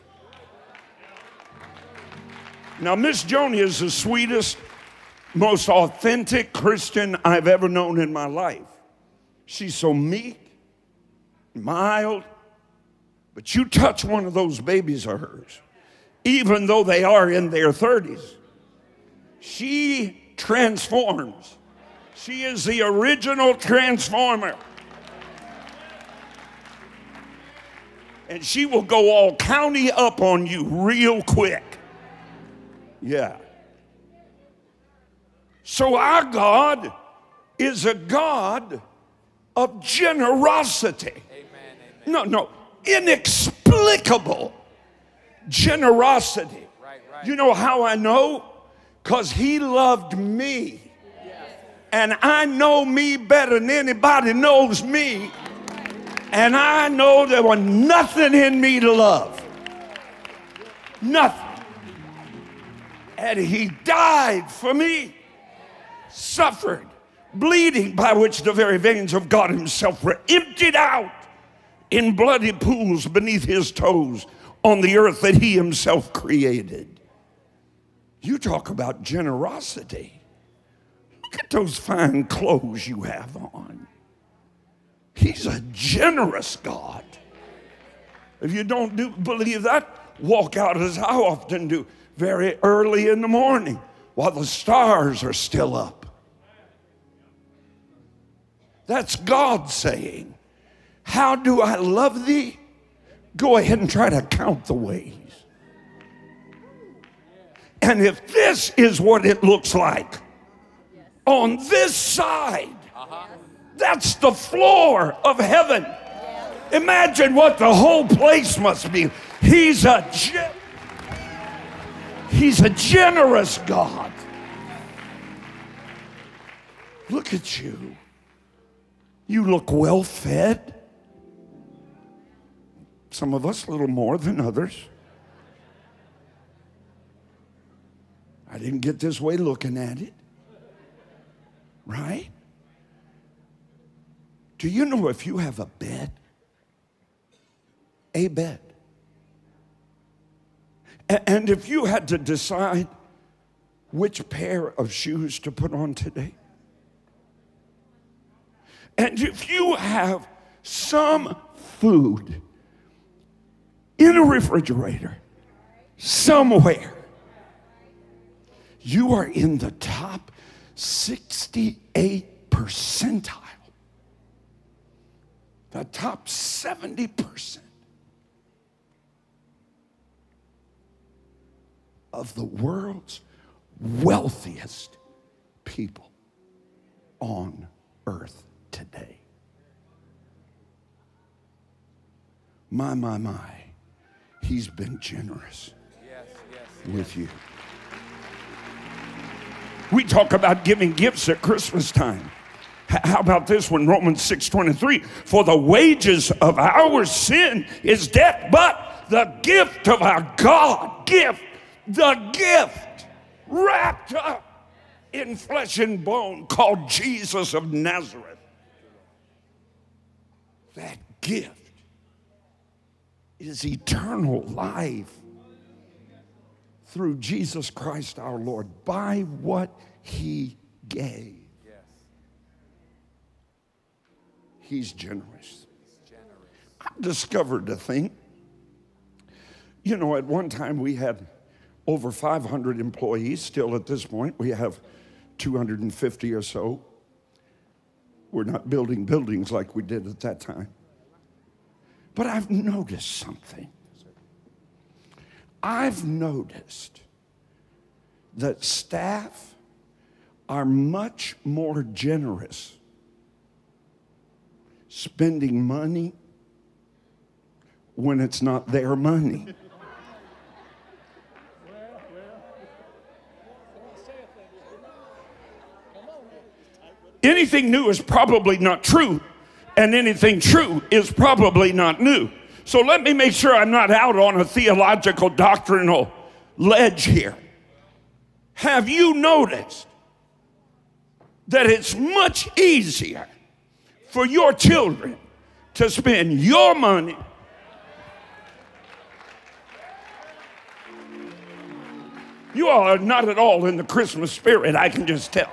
Now, Miss Joni is the sweetest, most authentic Christian I've ever known in my life. She's so meek, mild, but you touch one of those babies of hers, even though they are in their 30s, she transforms. She is the original transformer. And she will go all county up on you real quick. Yeah. So our God is a God of generosity. Amen, amen. No, no, inexplicable generosity. You know how I know? Because he loved me. And I know me better than anybody knows me. And I know there was nothing in me to love. Nothing. And he died for me, suffered, bleeding, by which the very veins of God himself were emptied out in bloody pools beneath his toes on the earth that he himself created. You talk about generosity. Look at those fine clothes you have on. He's a generous God. If you don't do, believe that, walk out as I often do, very early in the morning while the stars are still up. That's God saying, how do I love thee? Go ahead and try to count the ways. And if this is what it looks like on this side, that's the floor of heaven. Imagine what the whole place must be. He's a He's a generous God. Look at you. You look well fed. Some of us a little more than others. I didn't get this way looking at it. Right? Do you know if you have a bed, a bed, and if you had to decide which pair of shoes to put on today, and if you have some food in a refrigerator somewhere. You are in the top 68 percentile, the top 70% of the world's wealthiest people on earth today. My, my, my, he's been generous with you. We talk about giving gifts at Christmas time. How about this one? Romans 6:23. For the wages of our sin is death, but the gift of our God, gift, the gift wrapped up in flesh and bone called Jesus of Nazareth. That gift is eternal life through Jesus Christ our Lord by what he gave. He's generous. I've discovered a thing. You know, at one time we had over 500 employees. Still at this point, we have 250 or so. We're not building buildings like we did at that time. But I've noticed something. I've noticed that staff are much more generous spending money when it's not their money. Anything new is probably not true, and anything true is probably not new. So let me make sure I'm not out on a theological doctrinal ledge here. Have you noticed that it's much easier for your children to spend your money You all are not at all in the Christmas spirit, I can just tell.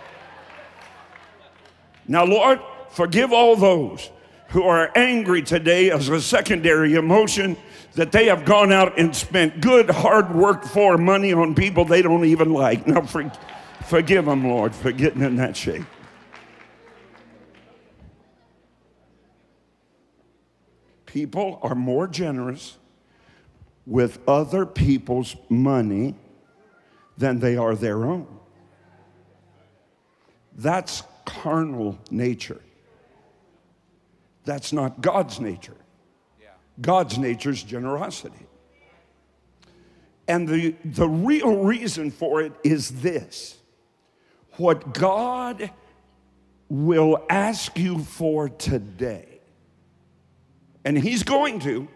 Now, Lord, forgive all those who are angry today as a secondary emotion that they have gone out and spent good, hard work for money on people they don't even like. Now, for, forgive them, Lord, for getting in that shape. People are more generous with other people's money than they are their own. That's carnal nature. That's not God's nature. God's nature is generosity. And the, the real reason for it is this what God will ask you for today, and He's going to,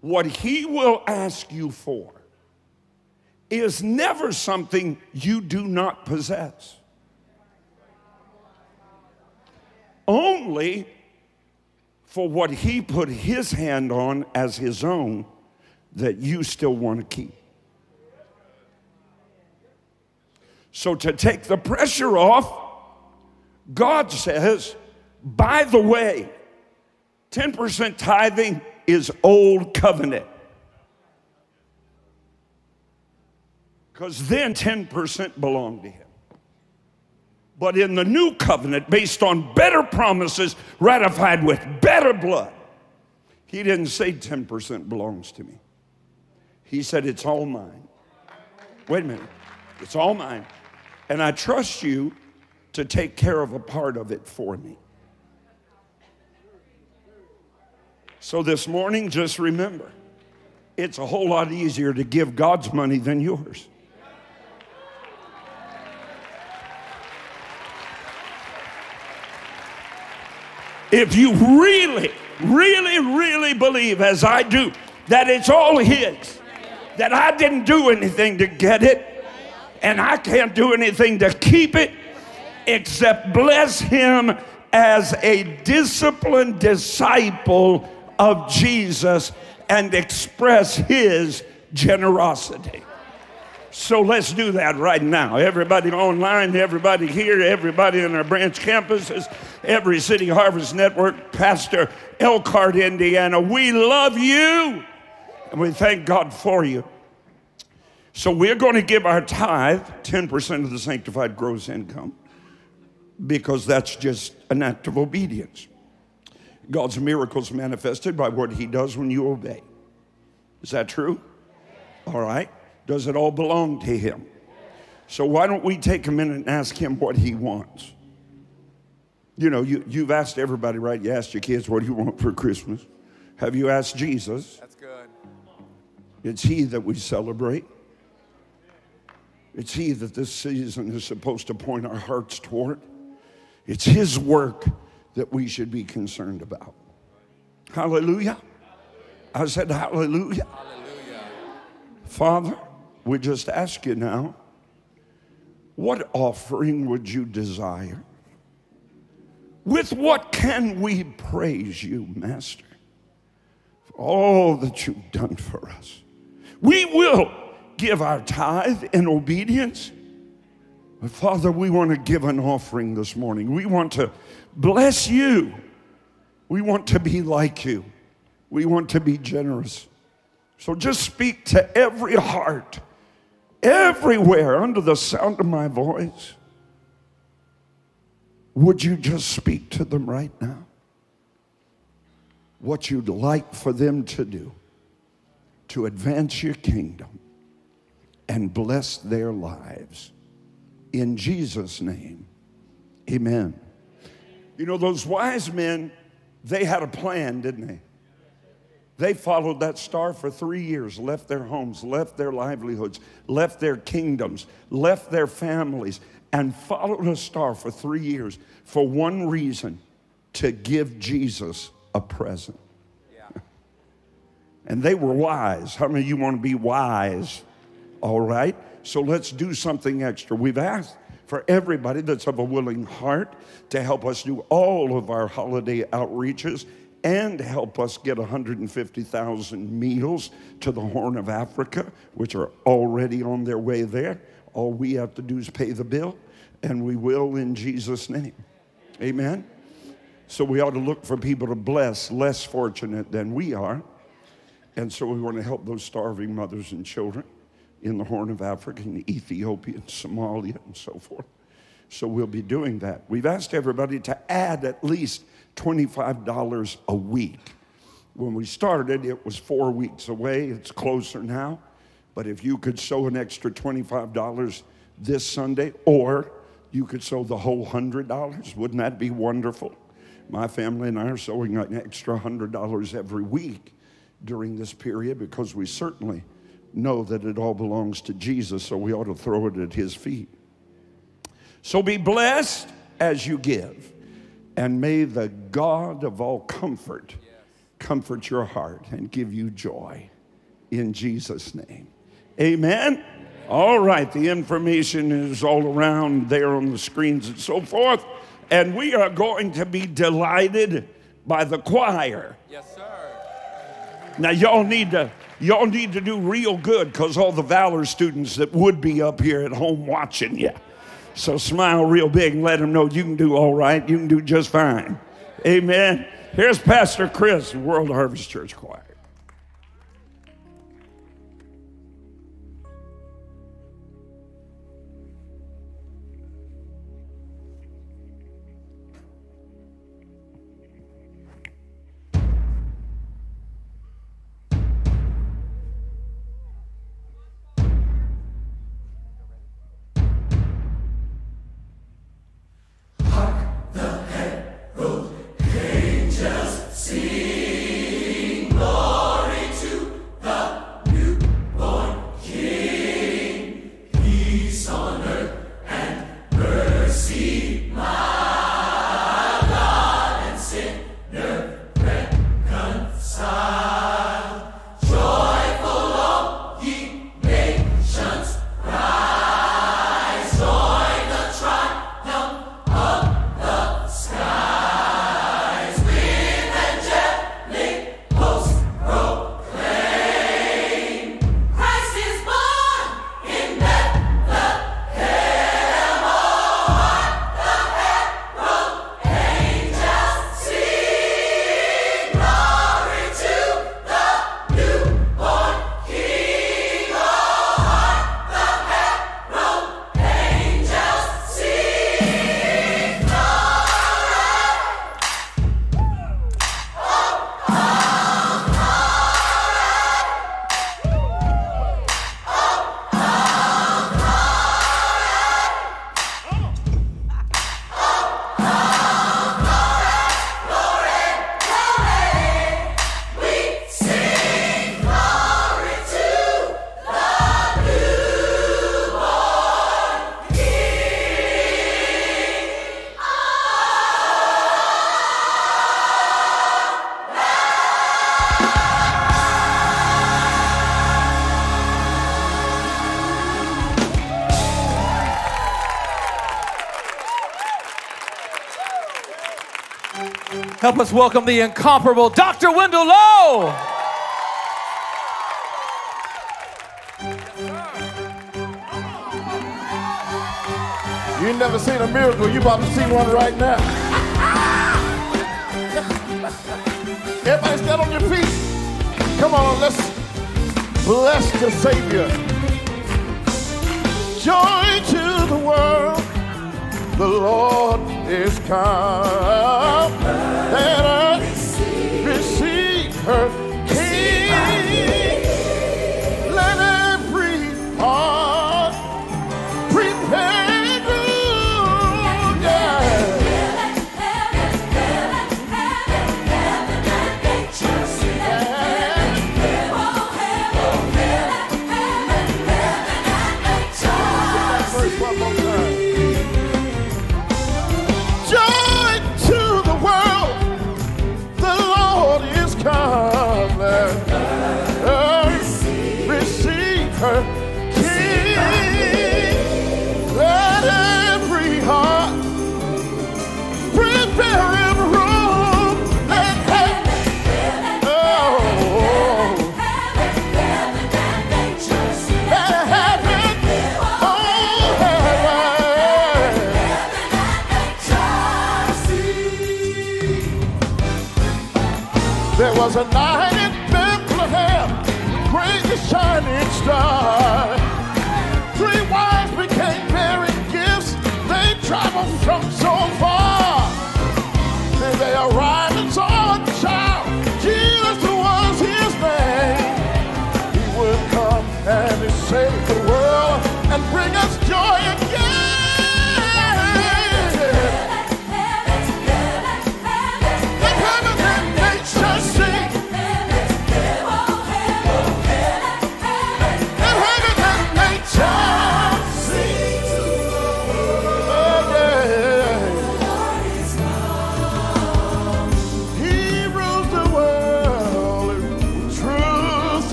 what He will ask you for is never something you do not possess. Only for what he put his hand on as his own that you still want to keep. So, to take the pressure off, God says, by the way, 10% tithing is old covenant. Because then 10% belonged to him. But in the new covenant, based on better promises ratified with better blood, he didn't say 10% belongs to me. He said, It's all mine. Wait a minute. It's all mine. And I trust you to take care of a part of it for me. So this morning, just remember it's a whole lot easier to give God's money than yours. If you really, really, really believe, as I do, that it's all His, that I didn't do anything to get it, and I can't do anything to keep it except bless Him as a disciplined disciple of Jesus and express His generosity. So let's do that right now. Everybody online, everybody here, everybody in our branch campuses, every City Harvest Network, Pastor Elkhart, Indiana, we love you and we thank God for you. So we're going to give our tithe, 10% of the sanctified gross income, because that's just an act of obedience. God's miracles manifested by what he does when you obey. Is that true? All right. Does it all belong to him? So why don't we take a minute and ask him what he wants? You know, you, you've asked everybody, right? You asked your kids, what do you want for Christmas? Have you asked Jesus? That's good. It's he that we celebrate. It's he that this season is supposed to point our hearts toward. It's his work that we should be concerned about. Hallelujah. I said, Hallelujah. Hallelujah. Father, we just ask you now, what offering would you desire? With what can we praise you, Master, for all that you've done for us? We will give our tithe in obedience. But Father, we want to give an offering this morning. We want to bless you. We want to be like you. We want to be generous. So just speak to every heart, everywhere under the sound of my voice. Would you just speak to them right now? What you'd like for them to do to advance your kingdom and bless their lives. In Jesus' name, amen. You know, those wise men, they had a plan, didn't they? They followed that star for three years, left their homes, left their livelihoods, left their kingdoms, left their families, and followed a star for three years for one reason to give Jesus a present. And they were wise. How many of you want to be wise? All right. So let's do something extra. We've asked for everybody that's of a willing heart to help us do all of our holiday outreaches and help us get 150,000 meals to the Horn of Africa, which are already on their way there. All we have to do is pay the bill, and we will in Jesus' name. Amen. So we ought to look for people to bless less fortunate than we are. And so we want to help those starving mothers and children in the Horn of Africa, in Ethiopia, and Somalia, and so forth. So we'll be doing that. We've asked everybody to add at least $25 a week. When we started, it was four weeks away. It's closer now. But if you could sow an extra $25 this Sunday, or you could sow the whole $100, wouldn't that be wonderful? My family and I are sowing an extra $100 every week during this period because we certainly know that it all belongs to Jesus, so we ought to throw it at his feet. So be blessed as you give, and may the God of all comfort comfort your heart and give you joy in Jesus' name. Amen. All right, the information is all around there on the screens and so forth. And we are going to be delighted by the choir. Yes, sir. Now y'all need to y'all need to do real good because all the Valor students that would be up here at home watching you. So smile real big and let them know you can do all right. You can do just fine. Amen. Here's Pastor Chris, World Harvest Church Choir. Help us welcome the incomparable Dr. Wendell Lowe. You never seen a miracle. You about to see one right now. Everybody stand on your feet. Come on, let's bless the Savior. Joy to the world. The Lord is come heaven.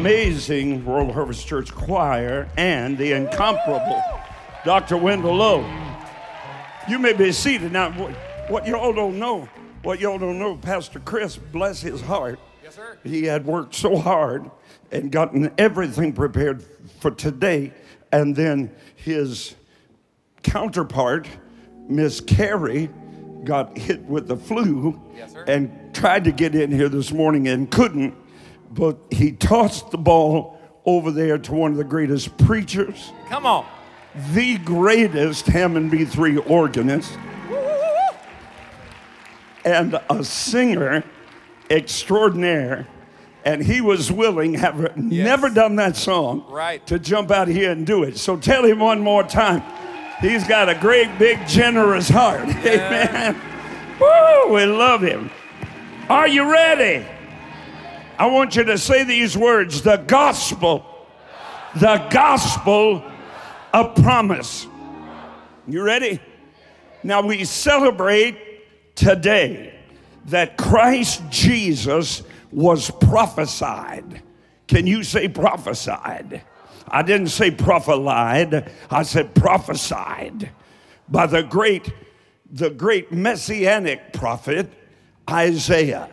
Amazing World Harvest Church Choir and the incomparable Dr. Wendell Lowe. You may be seated. Now, what, what y'all don't know, what y'all don't know, Pastor Chris, bless his heart. Yes, sir. He had worked so hard and gotten everything prepared for today. And then his counterpart, Miss Carrie, got hit with the flu Yes, sir. and tried to get in here this morning and couldn't. But he tossed the ball over there to one of the greatest preachers, Come on. the greatest Hammond B3 organist, and a singer extraordinaire. And he was willing, have never done that song, Right. to jump out here and do it. So tell him one more time. He's got a great, big, generous heart. Amen. Woo, we love him. Are you ready? I want you to say these words the gospel, the gospel of promise. You ready? Now we celebrate today that Christ Jesus was prophesied. Can you say prophesied? I didn't say prophelied, I said prophesied by the great the great messianic prophet Isaiah,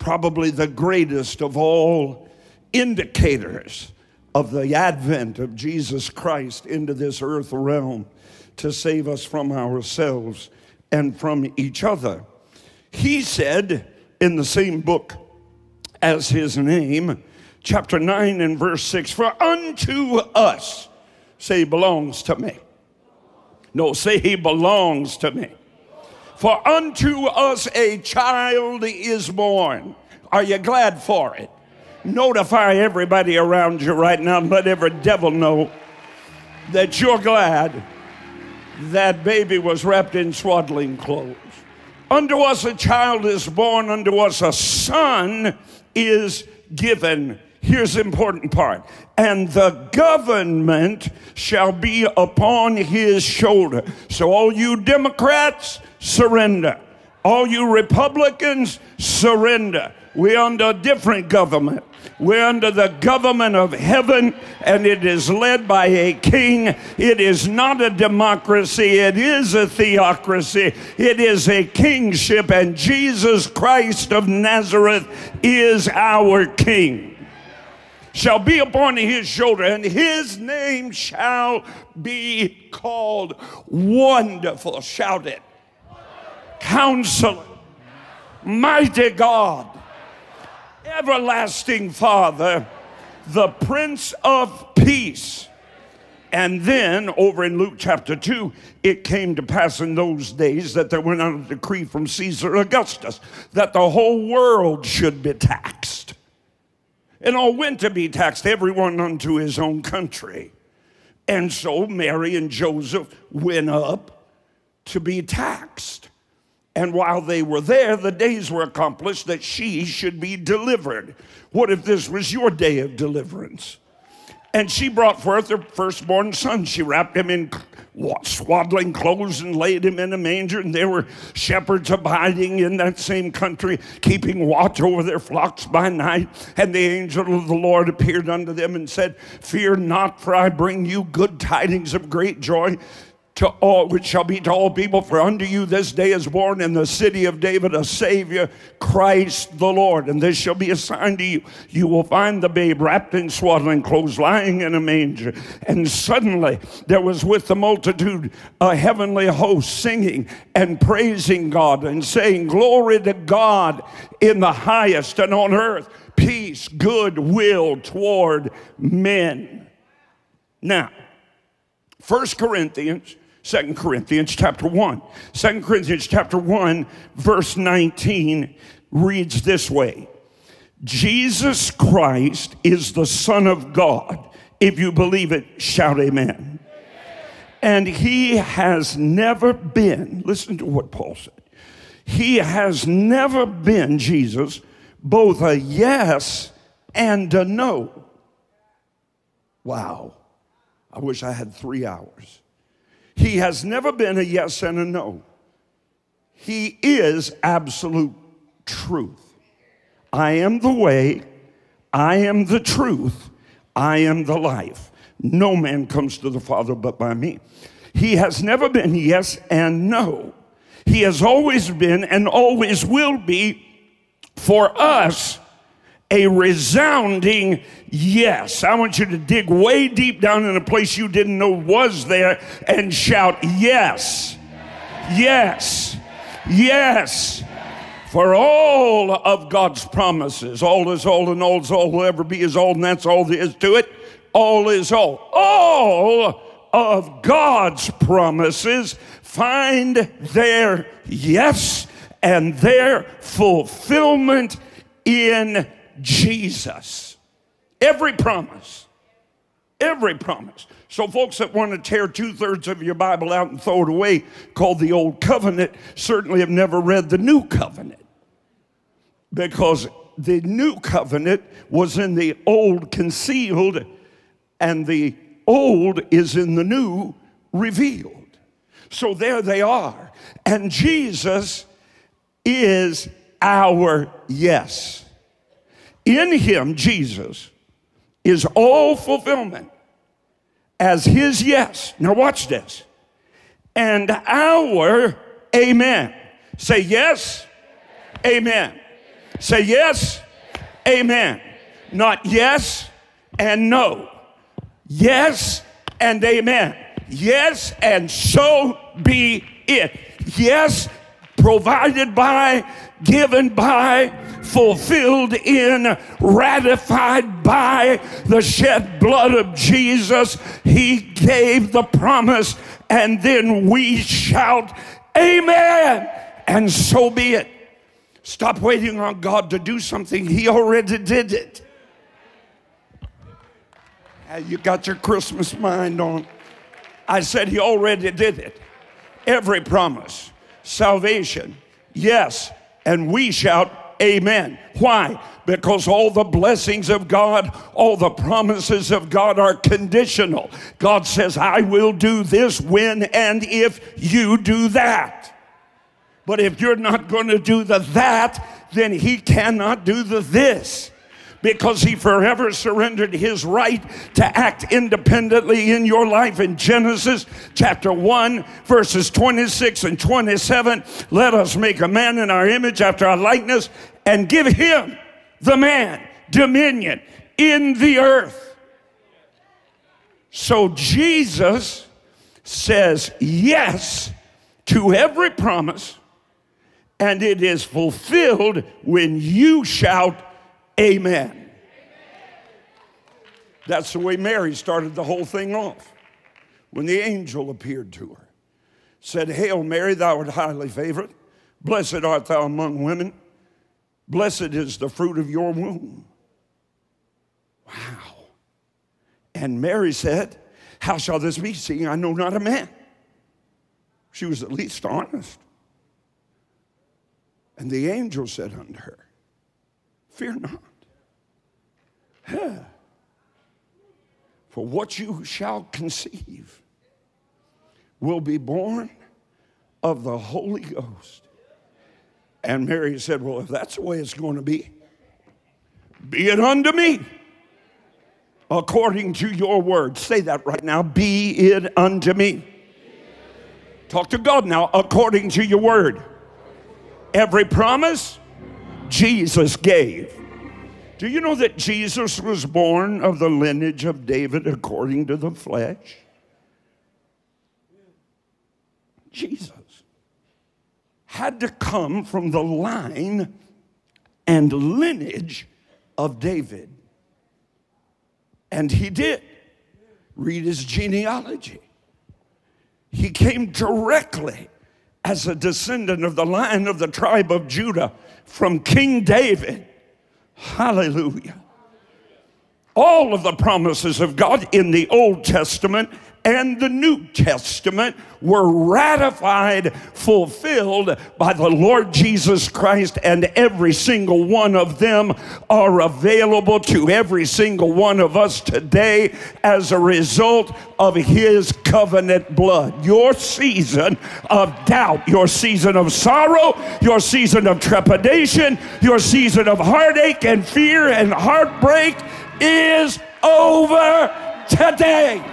probably the greatest of all indicators of the advent of Jesus Christ into this earth realm to save us from ourselves and from each other. He said in the same book as his name, chapter 9 and verse 6 For unto us, say, belongs to me. No, say, he belongs to me. For unto us a child is born. Are you glad for it? Notify everybody around you right now and let every devil know that you're glad that baby was wrapped in swaddling clothes. Unto us a child is born, unto us a son is given. Here's the important part. And the government shall be upon his shoulder. So, all you Democrats, surrender. All you Republicans, surrender. We're under a different government. We're under the government of heaven, and it is led by a king. It is not a democracy, it is a theocracy. It is a kingship, and Jesus Christ of Nazareth is our king. Shall be upon his shoulder, and his name shall be called Wonderful. Shout it. Counselor, Mighty God everlasting Father, the Prince of Peace. And then over in Luke chapter 2, it came to pass in those days that there went out a decree from Caesar Augustus that the whole world should be taxed. And all went to be taxed, everyone unto his own country. And so Mary and Joseph went up to be taxed. And while they were there, the days were accomplished that she should be delivered. What if this was your day of deliverance? And she brought forth her firstborn son. She wrapped him in swaddling clothes and laid him in a manger. And there were shepherds abiding in that same country, keeping watch over their flocks by night. And the angel of the Lord appeared unto them and said, Fear not, for I bring you good tidings of great joy to all which shall be to all people. For unto you this day is born in the city of david a savior christ the lord. And this shall be a sign to you. You will find the babe wrapped in swaddling clothes lying in a manger. And suddenly there was with the multitude a heavenly host singing and praising god and saying glory to god in the highest and on earth peace good will toward men. Now First Corinthians, Second Corinthians chapter 1. Second Corinthians chapter 1, verse 19 reads this way. Jesus Christ is the Son of God. If you believe it, shout amen. And he has never been, listen to what Paul said. He has never been, Jesus, both a yes and a no. Wow. I wish I had three hours. He has never been a yes and a no. He is absolute truth. I am the way, I am the truth, I am the life. No man comes to the Father but by me. He has never been yes and no. He has always been and always will be for us a resounding yes. I want you to dig way deep down in a place you didn't know was there and shout, Yes, yes, yes. For all of God's promises, all is all and all is all will ever be is all, and that's all there is to it. All is all. All of God's promises find their yes and their fulfillment in Jesus. Every promise. Every promise. So, folks that want to tear two thirds of your Bible out and throw it away, called the Old Covenant, certainly have never read the New Covenant. Because the New Covenant was in the Old concealed, and the Old is in the New revealed. So, there they are. And Jesus is our yes. In him, Jesus, is all fulfillment as his yes. Now, watch this. And our amen. Say yes, amen. Say yes, amen. Not yes and no. Yes and amen. Yes, and so be it. Yes, provided by, given by, fulfilled in, ratified by the shed blood of Jesus. He gave the promise, and then we shout, Amen, and so be it. Stop waiting on God to do something, He already did it. You got your Christmas mind on. I said He already did it. Every promise, salvation, yes, and we shout, Amen. Why? Because all the blessings of God, all the promises of God are conditional. God says, I will do this when and if you do that. But if you're not going to do the that, then He cannot do the this because he forever surrendered his right to act independently in your life. In Genesis chapter 1, verses 26 and 27, let us make a man in our image after our likeness and give him, the man, dominion in the earth. So Jesus says yes to every promise, and it is fulfilled when you shout, Amen. That's the way Mary started the whole thing off. When the angel appeared to her, said, Hail Mary, thou art highly favored. Blessed art thou among women Blessed is the fruit of your womb. Wow. And Mary said, How shall this be, seeing I know not a man? She was at least honest. And the angel said unto her, Fear not. For what you shall conceive will be born of the Holy Ghost. And Mary said, Well, if that's the way it's going to be, be it unto me according to your word. Say that right now. Be it unto me. Talk to God now, according to your word. Every promise Jesus gave. Do you know that Jesus was born of the lineage of David according to the flesh? Jesus had to come from the line and lineage of David. And he did. Read his genealogy. He came directly as a descendant of the line of the tribe of Judah from King David. Hallelujah. All of the promises of God in the Old Testament and the New Testament were ratified, fulfilled by the Lord Jesus Christ, and every single one of them are available to every single one of us today as a result of His covenant blood. Your season of doubt, your season of sorrow, your season of trepidation, your season of heartache and fear and heartbreak is over today.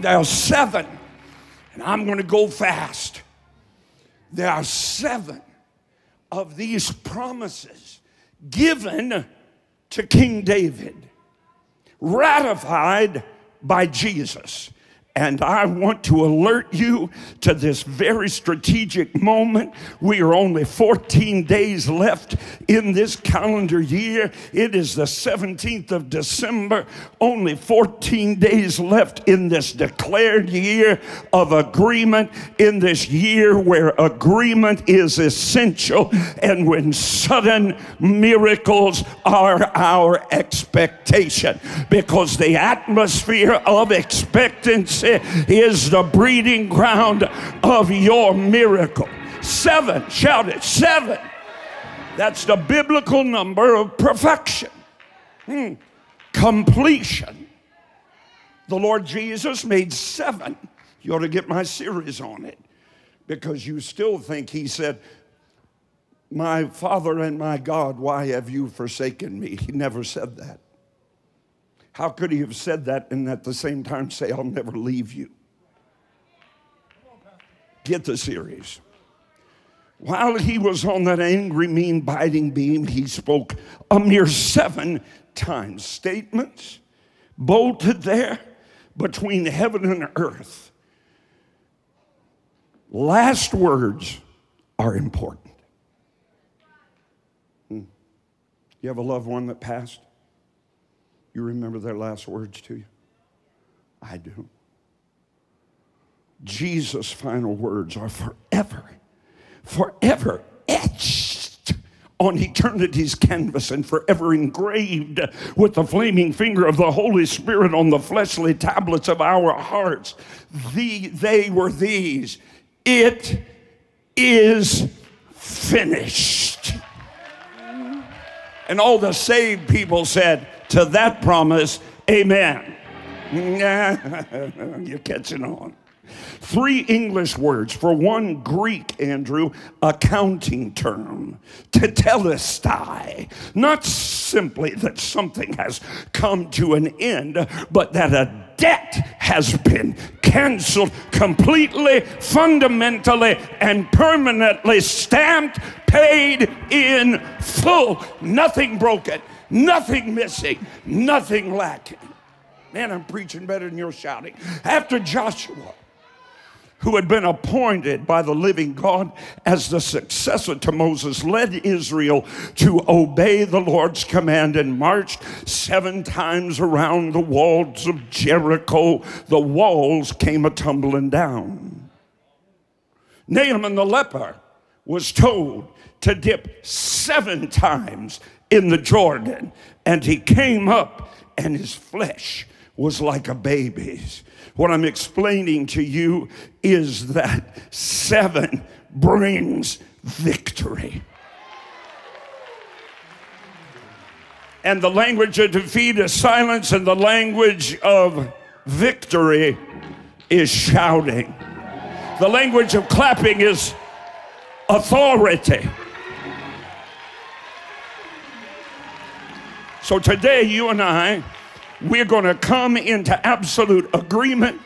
There are seven, and I'm going to go fast. There are seven of these promises given to King David, ratified by Jesus. And I want to alert you to this very strategic moment. We are only 14 days left in this calendar year. It is the 17th of December. Only 14 days left in this declared year of agreement, in this year where agreement is essential and when sudden miracles are our expectation. Because the atmosphere of expectancy is the breeding ground of your miracle. Seven, shout it, seven. That's the biblical number of perfection, hmm. completion. The Lord Jesus made seven. You ought to get my series on it because you still think He said, My Father and my God, why have you forsaken me? He never said that. How could he have said that and at the same time say, I'll never leave you? Get the series. While he was on that angry, mean, biting beam, he spoke a mere seven times. Statements bolted there between heaven and earth. Last words are important. Hmm. You have a loved one that passed? You remember their last words to you? I do. Jesus' final words are forever, forever etched on eternity's canvas and forever engraved with the flaming finger of the Holy Spirit on the fleshly tablets of our hearts. The, they were these It is finished. And all the saved people said, to that promise, amen. You're catching on. Three English words for one Greek, Andrew, accounting term, tetelestai. Not simply that something has come to an end, but that a debt has been canceled completely, fundamentally, and permanently stamped, paid in full. Nothing broken nothing missing, nothing lacking. Man, I'm preaching better than you're shouting. After Joshua, who had been appointed by the living God as the successor to Moses, led Israel to obey the Lord's command and marched seven times around the walls of Jericho. The walls came a tumbling down. Naaman the leper was told to dip seven times in the Jordan, and he came up, and his flesh was like a baby's. What I'm explaining to you is that seven brings victory. And the language of defeat is silence, and the language of victory is shouting. The language of clapping is authority. So today, you and I, we're going to come into absolute agreement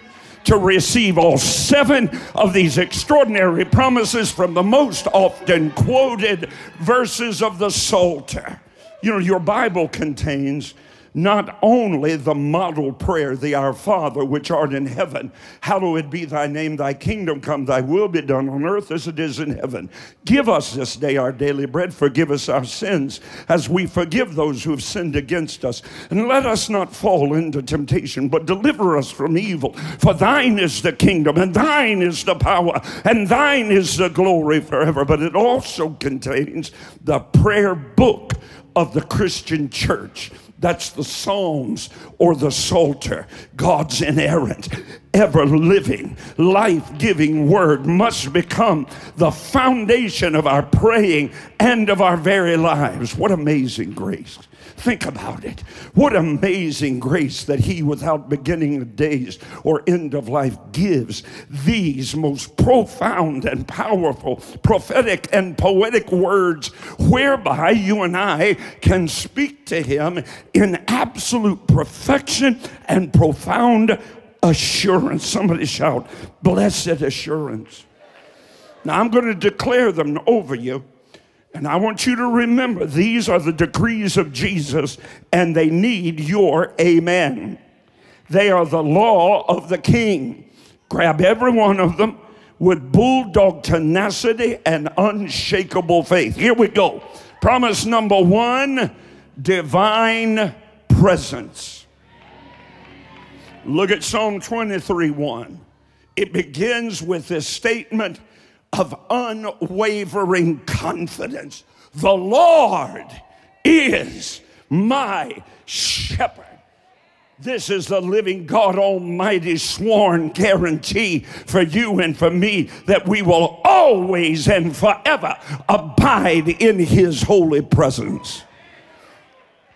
to receive all seven of these extraordinary promises from the most often quoted verses of the Psalter. You know, your Bible contains not only the model prayer, the Our Father, which art in heaven, hallowed be thy name, thy kingdom come, thy will be done on earth as it is in heaven. Give us this day our daily bread, forgive us our sins as we forgive those who have sinned against us. And let us not fall into temptation, but deliver us from evil. For thine is the kingdom, and thine is the power, and thine is the glory forever. But it also contains the prayer book of the Christian church. That's the Psalms or the Psalter. God's inerrant, ever living, life giving word must become the foundation of our praying and of our very lives. What amazing grace! Think about it. What amazing grace that He, without beginning of days or end of life, gives these most profound and powerful prophetic and poetic words, whereby you and I can speak to Him in absolute perfection and profound assurance. Somebody shout, Blessed assurance. Now I'm going to declare them over you. And I want you to remember these are the decrees of Jesus, and they need your amen. They are the law of the king. Grab every one of them with bulldog tenacity and unshakable faith. Here we go. Promise number one divine presence. Look at Psalm 23 1. It begins with this statement of unwavering confidence. The Lord is my shepherd. This is the living God Almighty sworn guarantee for you and for me that we will always and forever abide in His holy presence.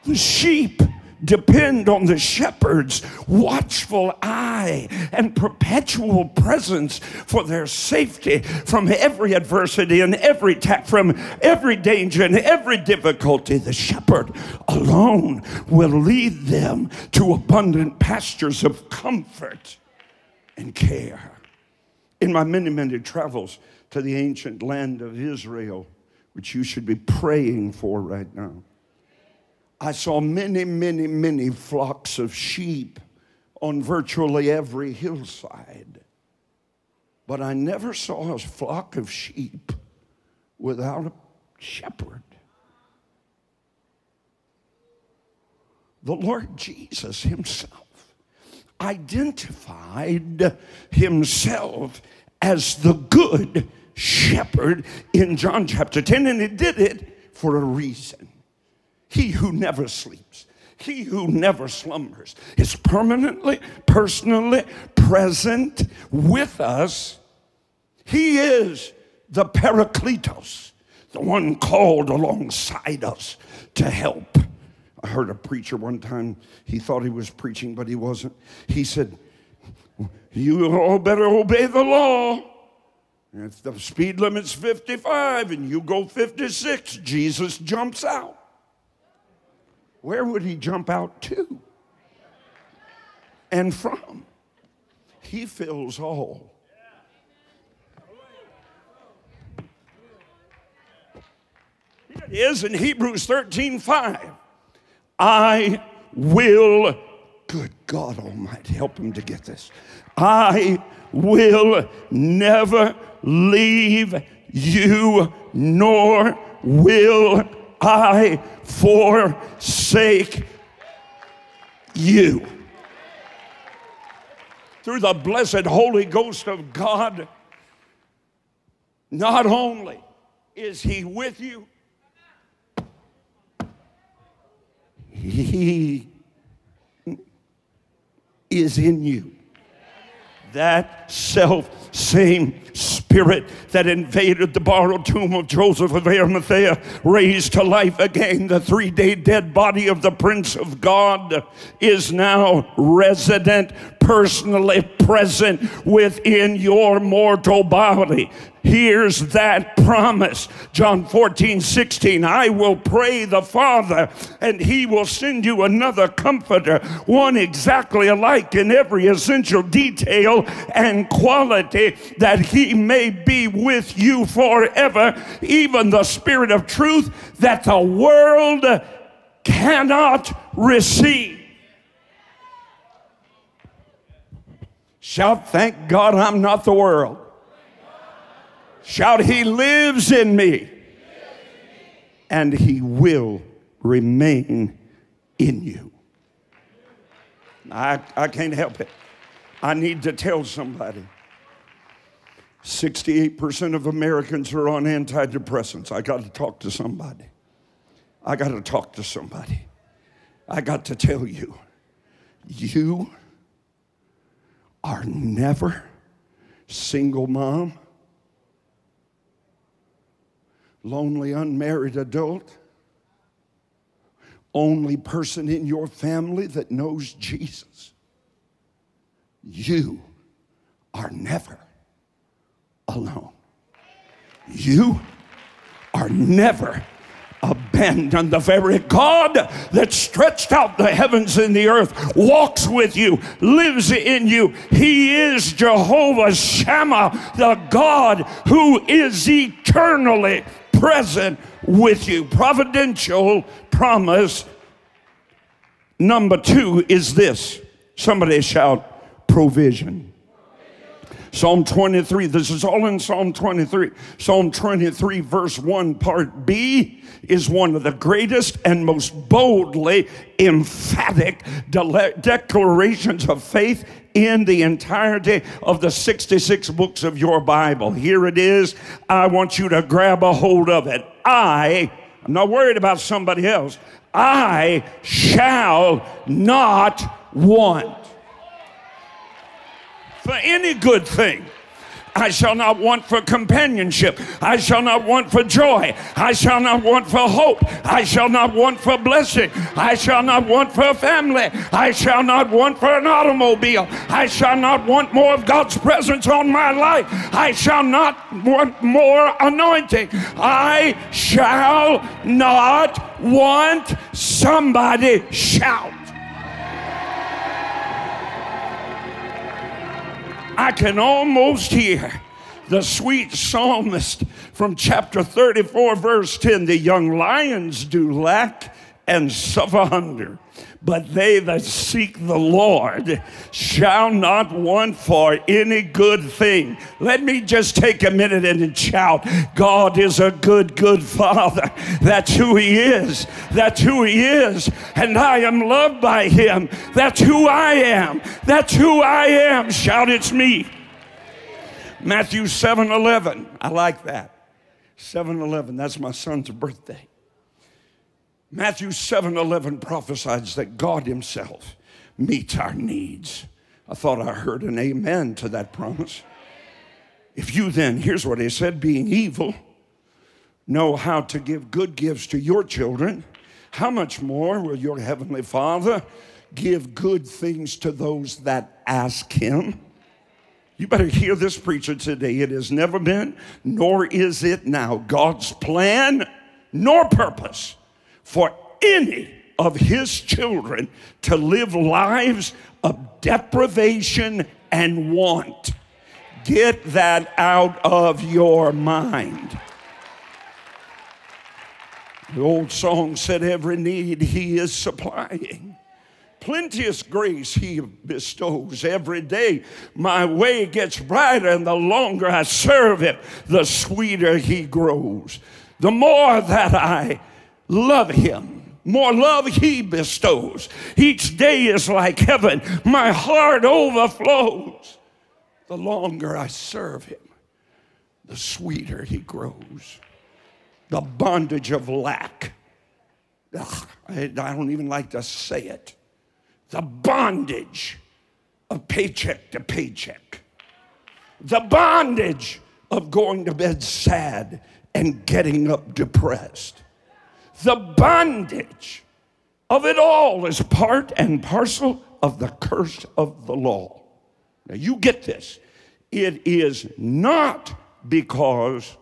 The sheep depend on the shepherd's watchful eye and perpetual presence for their safety from every adversity and every from every danger and every difficulty. The shepherd alone will lead them to abundant pastures of comfort and care. In my many, many travels to the ancient land of Israel, which you should be praying for right now. I saw many, many, many flocks of sheep on virtually every hillside. But I never saw a flock of sheep without a shepherd. The Lord Jesus Himself identified Himself as the good shepherd in John chapter 10, and He did it for a reason. He who never sleeps, he who never slumbers, is permanently, personally present with us. He is the Parakletos, the one called alongside us to help. I heard a preacher one time, he thought he was preaching, but he wasn't. He said, You all better obey the law. If the speed limit's 55 and you go 56, Jesus jumps out where would he jump out to and from? He fills all. It is in Hebrews 13 5. I will, good God Almighty, help him to get this. I will never leave you, nor will I forsake you. Through the blessed Holy Ghost of God, not only is He with you, He is in you. That self same spirit that invaded the borrowed tomb of Joseph of Arimathea, raised to life again. The three day dead body of the Prince of God is now resident, personally present within your mortal body. Here's that promise. John 14, 16. I will pray the Father, and he will send you another comforter, one exactly alike in every essential detail and quality, that he may be with you forever, even the Spirit of truth that the world cannot receive. Shout, thank God I'm not the world. Shout, He lives in me. And He will remain in you. I, I can't help it. I need to tell somebody. 68% of Americans are on antidepressants. I got to talk to somebody. I got to talk to somebody. I got to tell you, you are never single mom, lonely unmarried adult, only person in your family that knows Jesus. You are never alone. You are never abandoned. The very God that stretched out the heavens and the earth walks with you, lives in you. He is Jehovah Shammah, the God who is eternally present with you. Providential promise number two is this. Somebody shout provision. Psalm 23, this is all in Psalm 23. Psalm 23, verse 1, part B, is one of the greatest and most boldly emphatic de- declarations of faith in the entirety of the 66 books of your Bible. Here it is. I want you to grab a hold of it. I, I'm not worried about somebody else, I shall not want for any good thing. I shall not want for companionship. I shall not want for joy. I shall not want for hope. I shall not want for blessing. I shall not want for a family. I shall not want for an automobile. I shall not want more of God's presence on my life. I shall not want more anointing. I shall not want somebody shout. I can almost hear the sweet psalmist from chapter 34, verse 10 the young lions do lack and suffer hunger. But they that seek the Lord shall not want for any good thing. Let me just take a minute and shout God is a good, good Father. That's who He is. That's who He is. And I am loved by Him. That's who I am. That's who I am. Shout, it's me. Matthew 7 11. I like that. 7 11. That's my son's birthday. Matthew 7 11 prophesies that God Himself meets our needs. I thought I heard an amen to that promise. If you then, here's what He said, being evil, know how to give good gifts to your children, how much more will your Heavenly Father give good things to those that ask Him? You better hear this preacher today. It has never been, nor is it now, God's plan nor purpose for any of his children to live lives of deprivation and want. Get that out of your mind. The old song said, Every need he is supplying. Plenteous grace he bestows every day. My way gets brighter, and the longer I serve him, the sweeter he grows. The more that I love him, more love he bestows. Each day is like heaven. My heart overflows. The longer I serve him, the sweeter he grows. The bondage of lack. Ugh, I, I don't even like to say it. The bondage of paycheck to paycheck. The bondage of going to bed sad and getting up depressed the bondage of it all is part and parcel of the curse of the law. Now, you get this. It is not because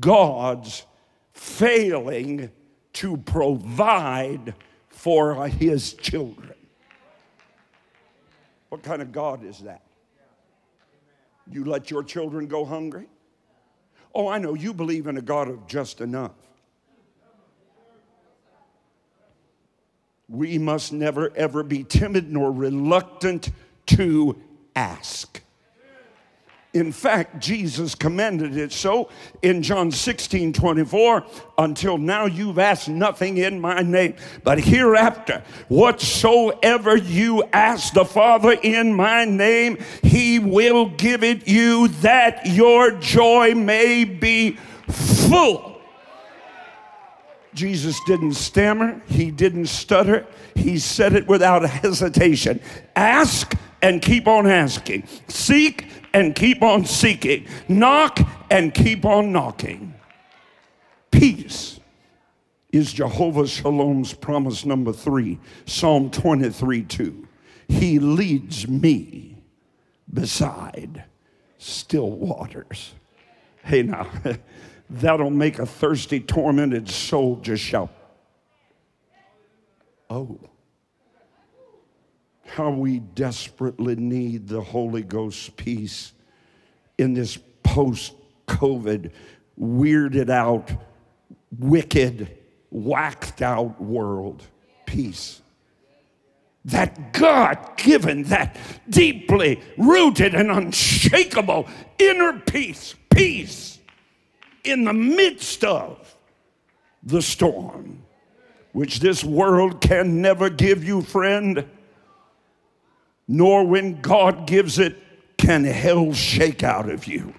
God's failing to provide for his children. What kind of God is that? You let your children go hungry? Oh, I know you believe in a God of just enough. We must never ever be timid nor reluctant to ask. In fact, Jesus commanded it so in John 16 24. Until now, you've asked nothing in my name, but hereafter, whatsoever you ask the Father in my name, he will give it you that your joy may be full. Jesus didn't stammer, he didn't stutter, he said it without hesitation. Ask and keep on asking. Seek and keep on seeking. Knock and keep on knocking. Peace is Jehovah Shalom's promise number three, Psalm 23 2. He leads me beside still waters. Hey, now, that'll make a thirsty, tormented soul just shout, Oh how we desperately need the Holy Ghost peace in this post COVID, weirded out, wicked, whacked out world. Peace. That God given, that deeply rooted and unshakable inner peace, peace in the midst of the storm, which this world can never give you, friend nor when God gives it can hell shake out of you.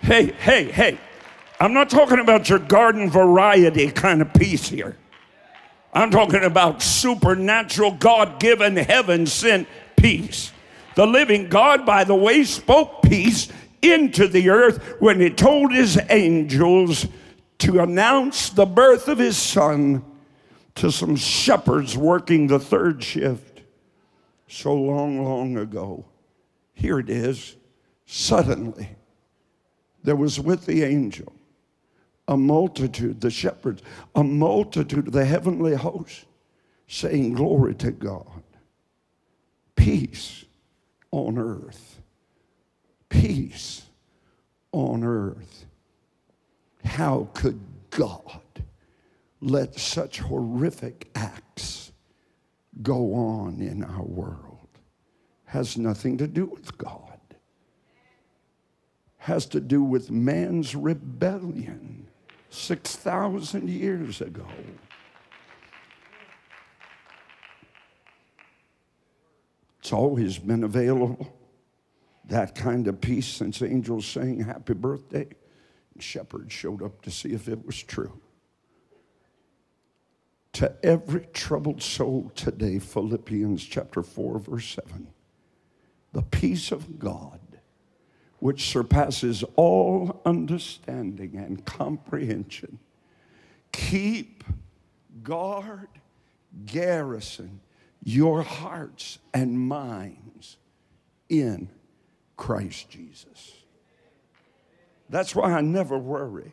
Hey, hey, hey, I'm not talking about your garden variety kind of peace here. I'm talking about supernatural, God given, heaven sent peace. The living God, by the way, spoke peace into the earth when he told his angels to announce the birth of his son to some shepherds working the third shift so long, long ago. Here it is. Suddenly, there was with the angel a multitude, the shepherds, a multitude of the heavenly host saying, Glory to God. Peace on earth. Peace on earth. How could God let such horrific acts go on in our world has nothing to do with God. Has to do with man's rebellion 6,000 years ago. It's always been available. That kind of peace since angels sang happy birthday. And shepherds showed up to see if it was true to every troubled soul today, Philippians chapter 4, verse 7. The peace of God, which surpasses all understanding and comprehension, keep, guard, garrison your hearts and minds in Christ Jesus. That's why I never worry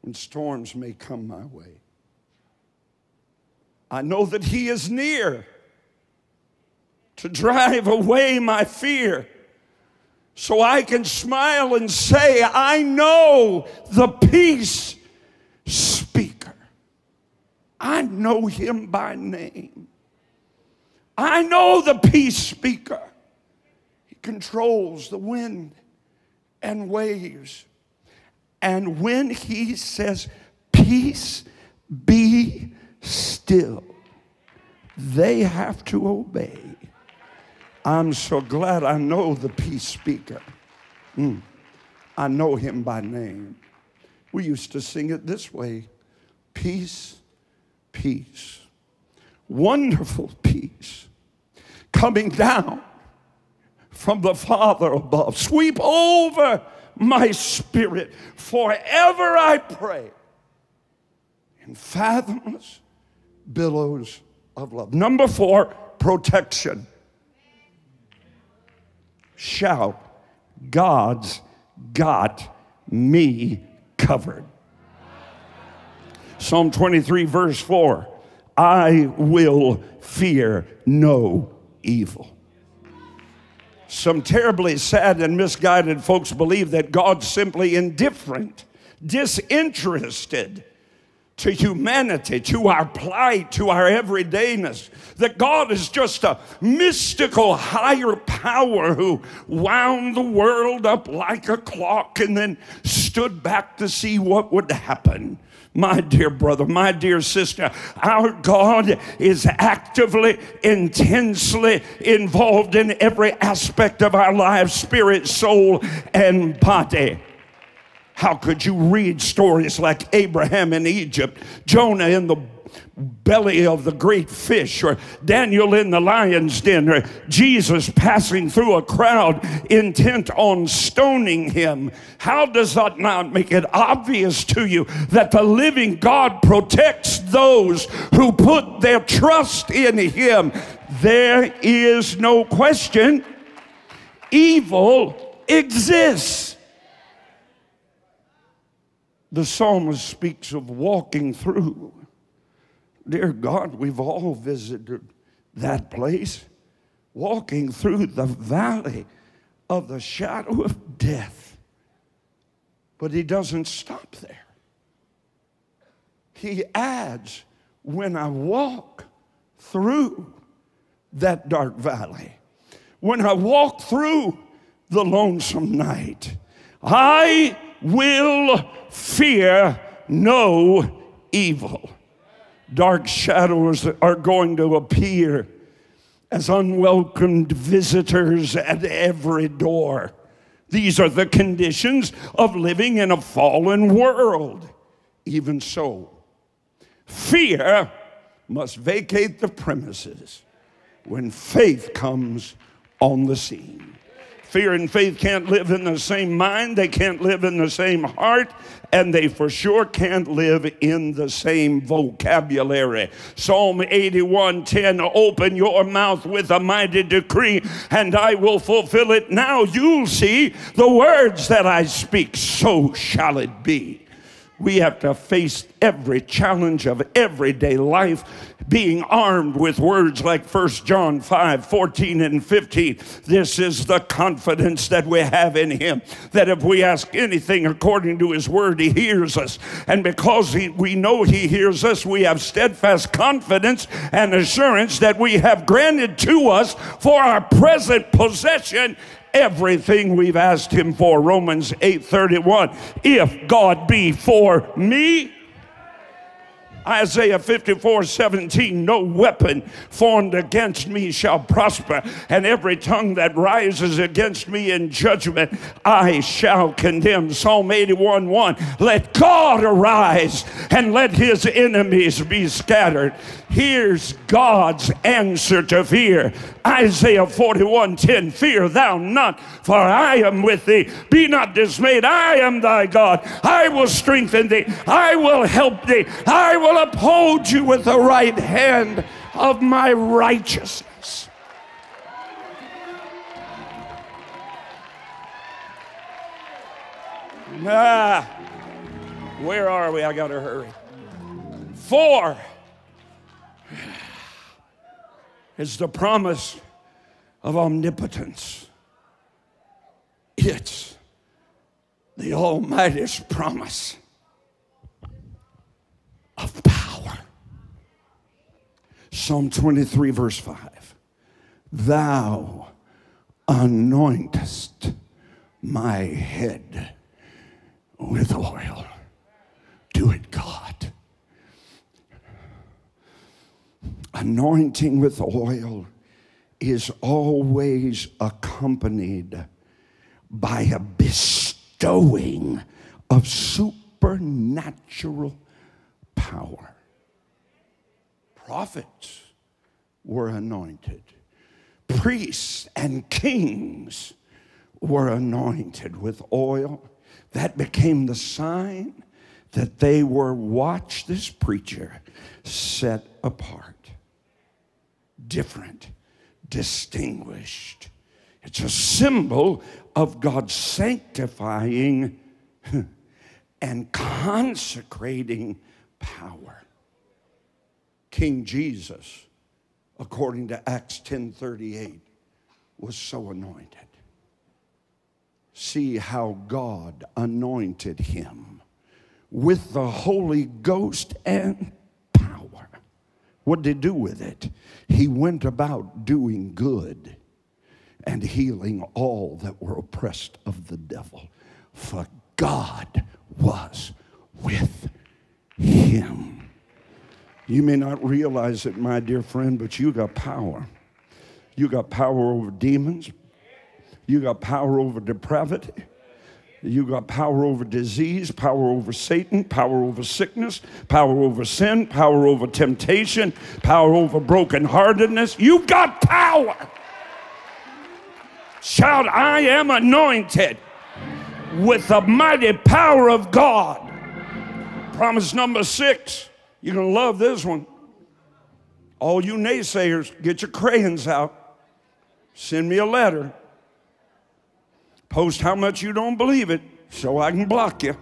when storms may come my way. I know that He is near to drive away my fear. So I can smile and say, I know the peace speaker. I know him by name. I know the peace speaker. Controls the wind and waves. And when he says, Peace be still. They have to obey. I'm so glad I know the peace speaker. Mm. I know him by name. We used to sing it this way peace, peace, wonderful peace coming down from the Father above. Sweep over my spirit. Forever I pray in fathomless billows of love. Number four, protection. Shout, God's got me covered. Psalm 23, verse 4 I will fear no evil. Some terribly sad and misguided folks believe that God's simply indifferent, disinterested to humanity, to our plight, to our everydayness. That God is just a mystical higher power who wound the world up like a clock and then stood back to see what would happen. My dear brother, my dear sister, our God is actively, intensely involved in every aspect of our lives spirit, soul, and body. How could you read stories like Abraham in Egypt, Jonah in the belly of the great fish, or Daniel in the lion's den, or Jesus passing through a crowd intent on stoning him. How does that not make it obvious to you that the living God protects those who put their trust in him? There is no question evil exists. The psalmist speaks of walking through Dear God, we've all visited that place, walking through the valley of the shadow of death. But he doesn't stop there. He adds, when I walk through that dark valley, when I walk through the lonesome night, I will fear no evil dark shadows are going to appear as unwelcomed visitors at every door. These are the conditions of living in a fallen world. Even so, fear must vacate the premises when faith comes on the scene. Fear and faith can't live in the same mind, they can't live in the same heart, and they for sure can't live in the same vocabulary. Psalm 81:10 Open your mouth with a mighty decree, and I will fulfill it. Now you'll see the words that I speak, so shall it be. We have to face every challenge of everyday life being armed with words like 1 John 5 14 and 15. This is the confidence that we have in Him that if we ask anything according to His word, He hears us. And because he, we know He hears us, we have steadfast confidence and assurance that we have granted to us for our present possession everything we've asked him for. Romans 8:31. If God be for me, Isaiah 54 17, no weapon formed against me shall prosper, and every tongue that rises against me in judgment I shall condemn. Psalm 81 1, let God arise and let his enemies be scattered. Here's God's answer to fear. Isaiah 41 10, fear thou not, for I am with thee. Be not dismayed, I am thy God. I will strengthen thee, I will help thee, I will uphold you with the right hand of my righteousness. Ah, where are we? I got to hurry. Four is the promise of omnipotence. It's the Almighty's promise of power. Psalm 23, verse 5. Thou anointest my head with oil. Do it, God. Anointing with oil is always accompanied by a bestowing of supernatural power. Prophets were anointed, priests and kings were anointed with oil. That became the sign that they were, watch this preacher, set apart, different, distinguished. It's a symbol of God's sanctifying and consecrating power. King Jesus, according to Acts 10:38, was so anointed. See how God anointed him with the Holy Ghost and. What did he do with it? He went about doing good and healing all that were oppressed of the devil. For God was with him. You may not realize it, my dear friend, but you got power. You got power over demons. You got power over depravity. You got power over disease, power over Satan, power over sickness, power over sin, power over temptation, power over brokenheartedness. You got power. Shout, I am anointed with the mighty power of God. Promise number six. You're going to love this one. All you naysayers, get your crayons out. Send me a letter. Post how much you don't believe it so I can block you.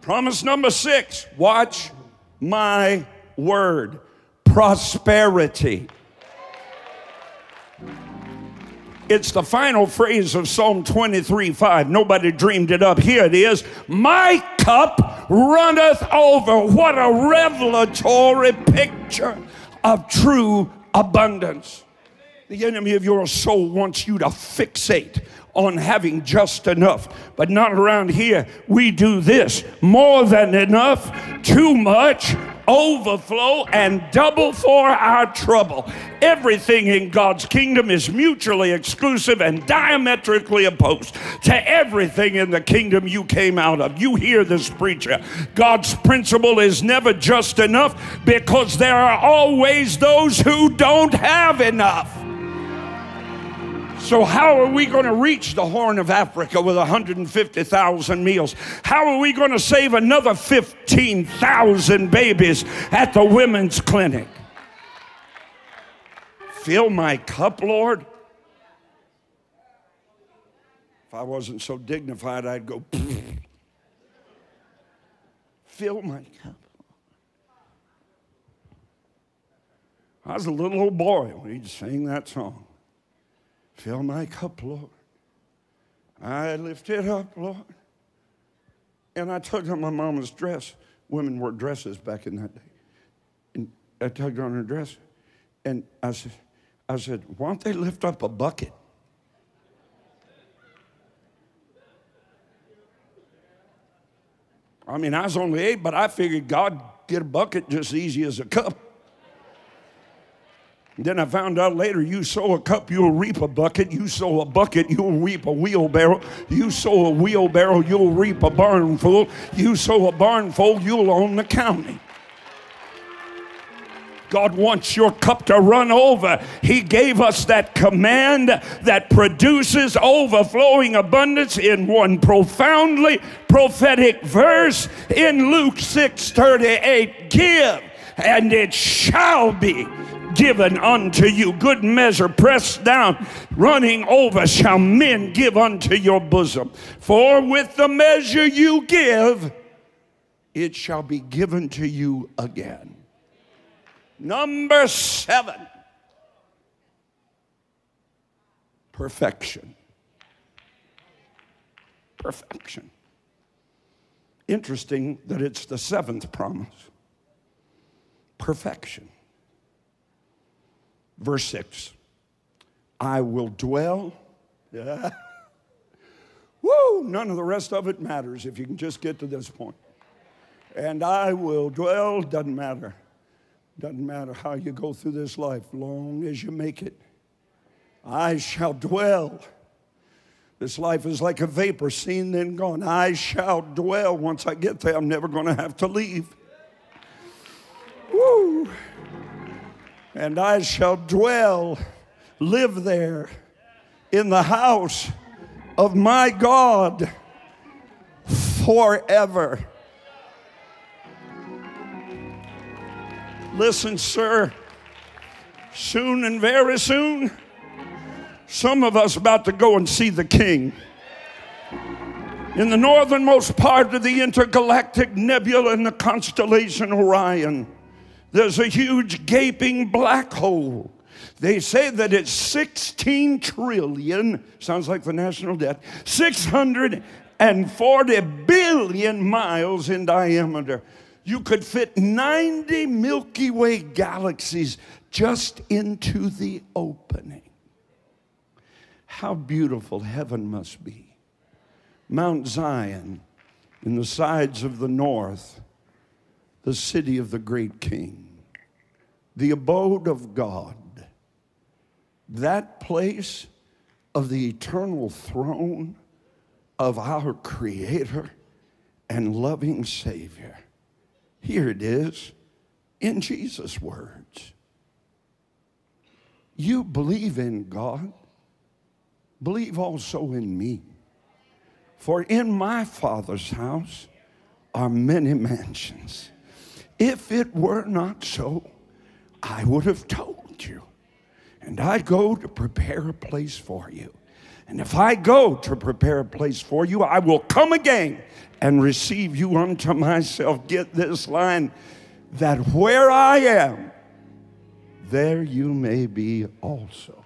Promise number six watch my word prosperity. It's the final phrase of Psalm 23 5. Nobody dreamed it up. Here it is My cup runneth over. What a revelatory picture of true abundance. The enemy of your soul wants you to fixate on having just enough, but not around here. We do this more than enough, too much, overflow, and double for our trouble. Everything in God's kingdom is mutually exclusive and diametrically opposed to everything in the kingdom you came out of. You hear this preacher. God's principle is never just enough because there are always those who don't have enough. So, how are we going to reach the Horn of Africa with 150,000 meals? How are we going to save another 15,000 babies at the women's clinic? Fill my cup, Lord. If I wasn't so dignified, I'd go, fill my cup. I was a little old boy when he'd sing that song. Fill my cup, Lord. I lift it up, Lord. And I tugged on my mama's dress. Women wore dresses back in that day. And I tugged on her dress. And I said, I said, why don't they lift up a bucket? I mean, I was only eight, but I figured God get a bucket just as easy as a cup. Then I found out later you sow a cup, you'll reap a bucket. You sow a bucket, you'll reap a wheelbarrow. You sow a wheelbarrow, you'll reap a barnful. You sow a barnful, you'll own the county. God wants your cup to run over. He gave us that command that produces overflowing abundance in one profoundly prophetic verse in Luke 6 38. Give, and it shall be given unto you. Good measure, pressed down, running over, shall men give unto your bosom. For with the measure you give, it shall be given to you again. Number seven perfection. Perfection. Interesting that it's the seventh promise perfection. Verse 6 I will dwell. Yeah. Woo! None of the rest of it matters if you can just get to this point. And I will dwell, doesn't matter. Doesn't matter how you go through this life, long as you make it. I shall dwell. This life is like a vapor, seen then gone. I shall dwell. Once I get there, I'm never going to have to leave. And I shall dwell, live there in the house of my God forever. Listen, sir, soon and very soon, some of us about to go and see the king. In the northernmost part of the intergalactic nebula in the constellation Orion, there's a huge gaping black hole. They say that it's 16 trillion, sounds like the national debt, 600 and 40 billion miles in diameter. You could fit 90 Milky Way galaxies just into the opening. How beautiful heaven must be. Mount Zion, in the sides of the north, the city of the great king, the abode of God, that place of the eternal throne of our Creator and loving Savior. Here it is in Jesus' words. You believe in God, believe also in me. For in my Father's house are many mansions. If it were not so, I would have told you. And I go to prepare a place for you. And if I go to prepare a place for you, I will come again and receive you unto myself. Get this line that where I am, there you may be also.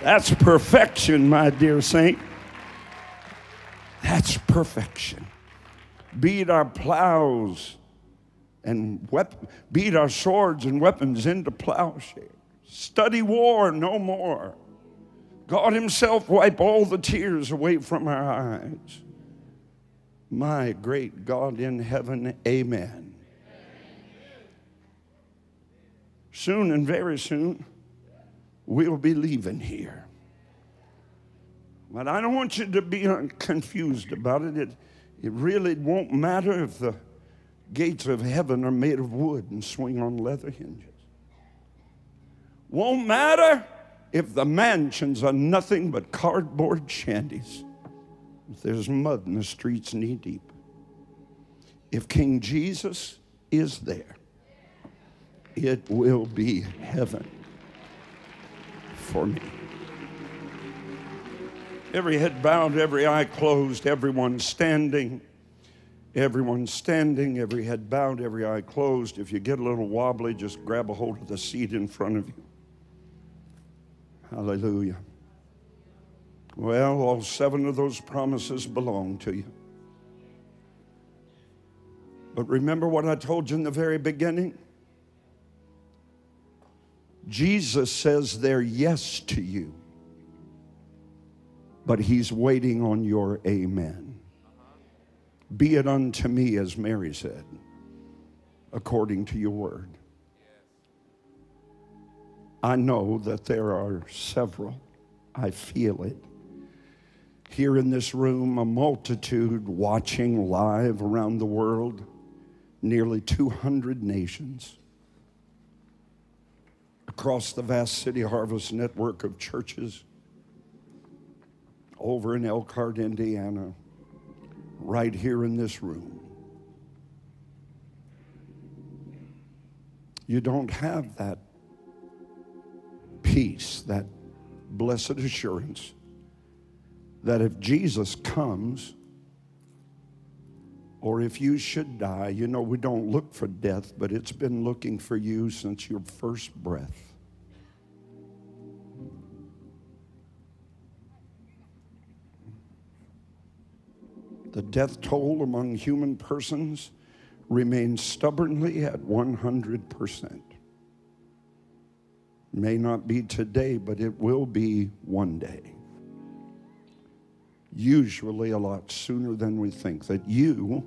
That's perfection, my dear saint. That's perfection. Beat our plows and wep- beat our swords and weapons into plowshares. Study war no more. God Himself wipe all the tears away from our eyes. My great God in heaven, amen. Soon and very soon, we'll be leaving here. But I don't want you to be confused about it. It, it really won't matter if the gates of heaven are made of wood and swing on leather hinges. Won't matter if the mansions are nothing but cardboard shanties. If there's mud in the streets knee deep. If King Jesus is there, it will be heaven for me. Every head bowed, every eye closed, everyone standing. Everyone standing, every head bowed, every eye closed. If you get a little wobbly, just grab a hold of the seat in front of you. Hallelujah. Well, all seven of those promises belong to you. But remember what I told you in the very beginning? Jesus says they're yes to you, but he's waiting on your amen. Be it unto me, as Mary said, according to your word. I know that there are several. I feel it. Here in this room, a multitude watching live around the world, nearly 200 nations. Across the vast City Harvest network of churches, over in Elkhart, Indiana, right here in this room. You don't have that peace, that blessed assurance that if Jesus comes, or if you should die, you know, we don't look for death, but it's been looking for you since your first breath. The death toll among human persons remains stubbornly at 100%. May not be today, but it will be one day. Usually a lot sooner than we think, that you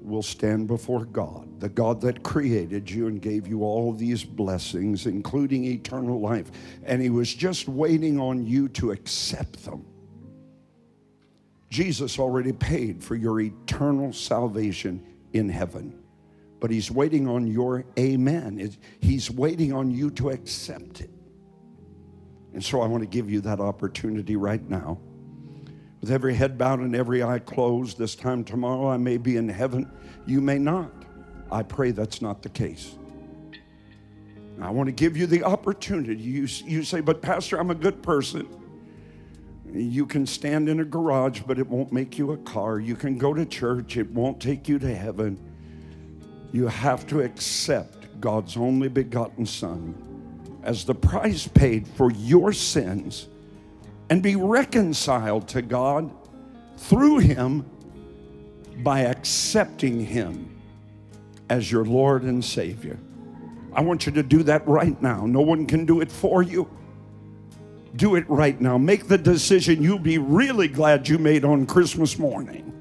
will stand before God, the God that created you and gave you all these blessings, including eternal life. And He was just waiting on you to accept them. Jesus already paid for your eternal salvation in heaven but he's waiting on your amen. He's waiting on you to accept it. And so I want to give you that opportunity right now. With every head bowed and every eye closed, this time tomorrow I may be in heaven. You may not. I pray that's not the case. I want to give you the opportunity. You, you say, but Pastor, I'm a good person. You can stand in a garage, but it won't make you a car. You can go to church, it won't take you to heaven you have to accept God's only begotten Son as the price paid for your sins and be reconciled to God through Him by accepting Him as your Lord and Savior. I want you to do that right now. No one can do it for you. Do it right now. Make the decision you'll be really glad you made on Christmas morning.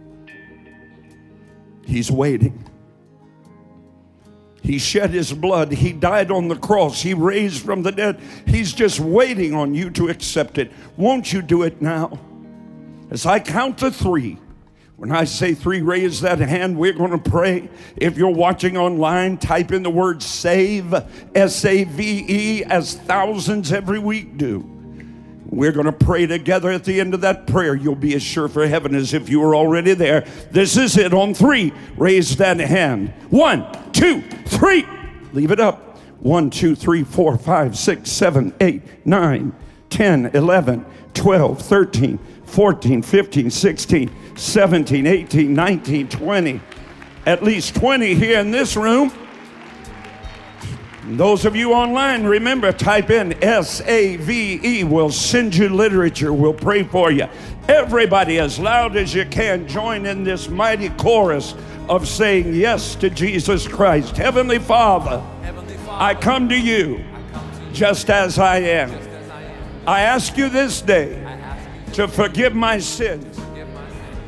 He's waiting. He shed his blood. He died on the cross. He raised from the dead. He's just waiting on you to accept it. Won't you do it now? As I count to three, when I say three, raise that hand. We're going to pray. If you're watching online, type in the word save, S A V E, as thousands every week do. We're going to pray together at the end of that prayer. You'll be as sure for heaven as if you were already there. This is it on three. Raise that hand. One, two, three. Leave it up. One, two, three, four, five, six, seven, eight, nine, 10, 11, 12, 13, 14, 15, 16, 17, 18, 19, 20. At least 20 here in this room. Those of you online, remember, type in S A V E. We'll send you literature. We'll pray for you. Everybody, as loud as you can, join in this mighty chorus of saying yes to Jesus Christ. Heavenly Father, Heavenly Father, I come to you just as I am. I ask you this day to forgive my sins. give my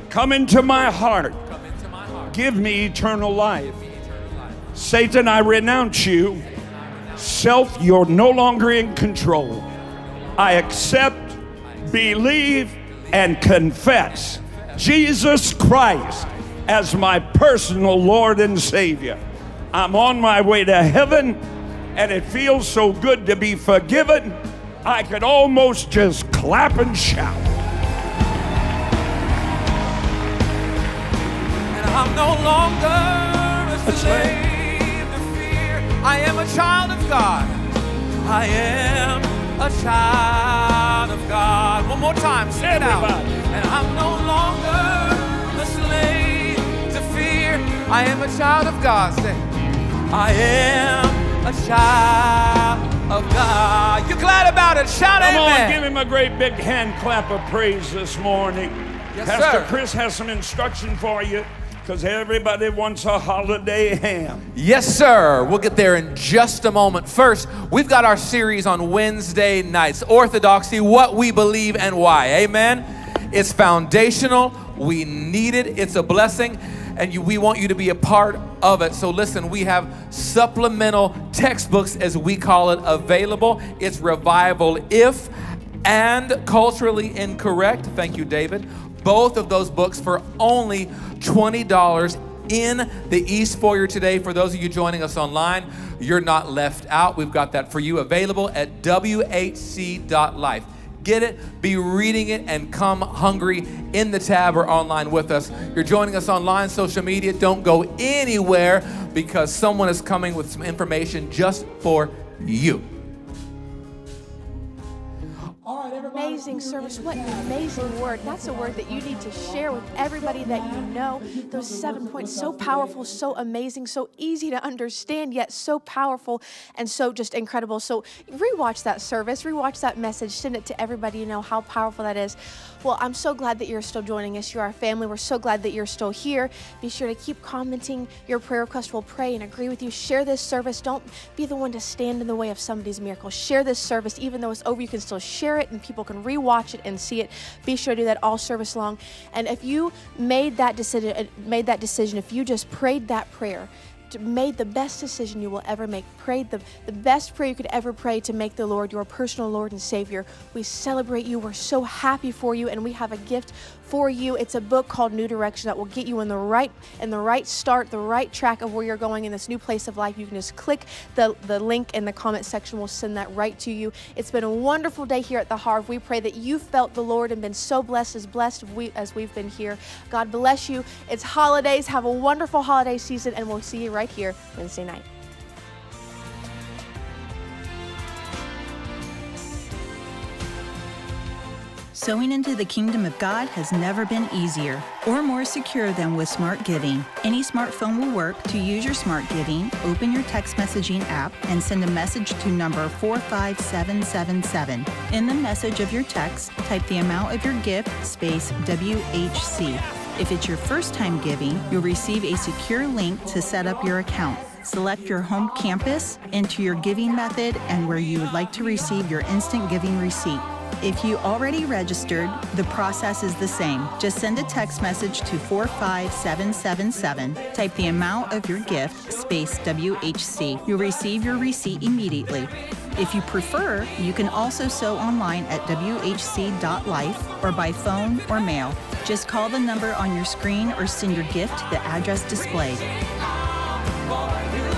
Come into my heart. come into my heart. Give me eternal life. Give me eternal life. Satan, I renounce you. Self, you're no longer in control. I accept, believe, and confess Jesus Christ as my personal Lord and Savior. I'm on my way to heaven, and it feels so good to be forgiven. I could almost just clap and shout. And I'm no longer a slave. I am a child of God. I am a child of God. One more time, sing it out. Everybody. And I'm no longer a slave to fear. I am a child of God. Say, I am a child of God. You're glad about it? Shout Come amen. on, give him a great big hand clap of praise this morning. Yes, Pastor sir. Chris has some instruction for you because everybody wants a holiday ham. Yes, sir. We'll get there in just a moment. First, we've got our series on Wednesday nights Orthodoxy, what we believe and why. Amen. It's foundational. We need it, it's a blessing. And you, we want you to be a part of it. So, listen, we have supplemental textbooks, as we call it, available. It's Revival If and Culturally Incorrect. Thank you, David. Both of those books for only $20 in the East Foyer today. For those of you joining us online, you're not left out. We've got that for you available at whc.life. Get it, be reading it, and come hungry in the tab or online with us. You're joining us online, social media. Don't go anywhere because someone is coming with some information just for you. Amazing service. What an amazing word. That's a word that you need to share with everybody that you know. Those seven points, so powerful, so amazing, so easy to understand, yet so powerful and so just incredible. So rewatch that service, rewatch that message, send it to everybody you know how powerful that is. Well, I'm so glad that you're still joining us. You're our family. We're so glad that you're still here. Be sure to keep commenting your prayer request. We'll pray and agree with you. Share this service. Don't be the one to stand in the way of somebody's miracle. Share this service. Even though it's over, you can still share it and people can rewatch it and see it. Be sure to do that all service long. And if you made that decision, uh, made that decision, if you just prayed that prayer, made the best decision you will ever make, prayed the, the best prayer you could ever pray to make the Lord your personal Lord and Savior. We celebrate you. We're so happy for you, and we have a gift for you. It's a book called New Direction that will get you in the right in the right start, the right track of where you're going in this new place of life. You can just click the, the link in the comment section. We'll send that right to you. It's been a wonderful day here at the Harv. We pray that you felt the Lord and been so blessed as blessed we, as we've been here. God bless you. It's holidays. Have a wonderful holiday season, and we'll see you right here Wednesday night. Sowing into the kingdom of God has never been easier or more secure than with Smart Giving. Any smartphone will work. To use your Smart Giving, open your text messaging app and send a message to number 45777. In the message of your text, type the amount of your gift space WHC. If it's your first time giving, you'll receive a secure link to set up your account. Select your home campus, enter your giving method, and where you would like to receive your instant giving receipt. If you already registered, the process is the same. Just send a text message to 45777, type the amount of your gift, space WHC. You'll receive your receipt immediately. If you prefer, you can also sow online at whc.life or by phone or mail. Just call the number on your screen or send your gift to the address displayed. Anybody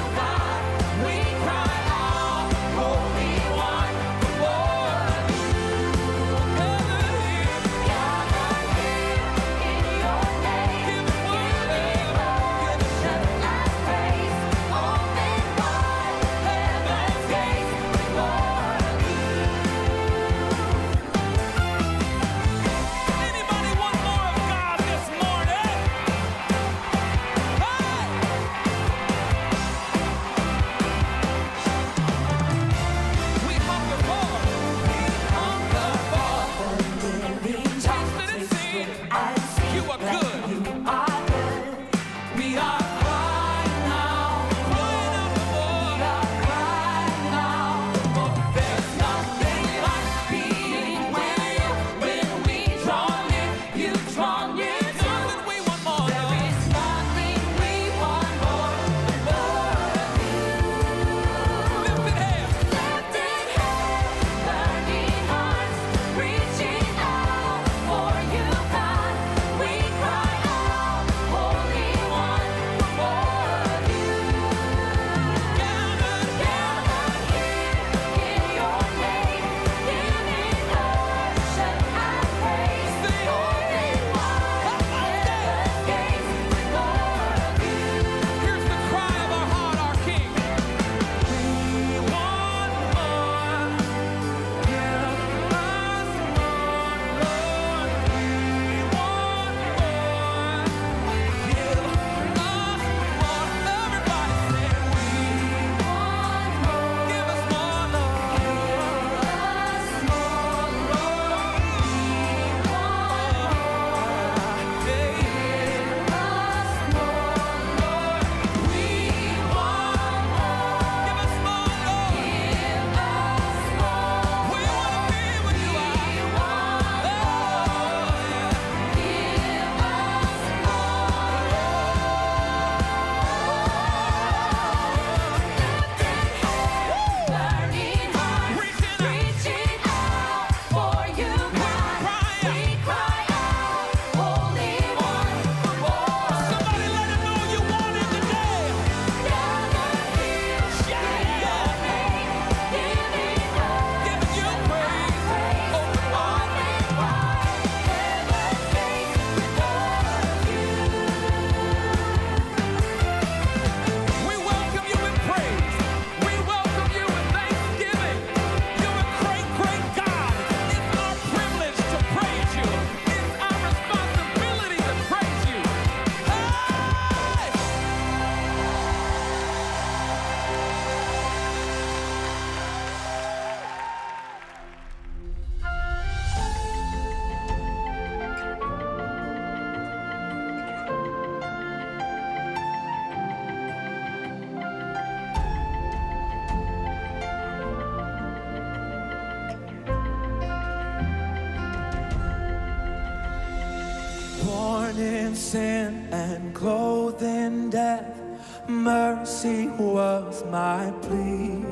clothed in death, mercy was my plea.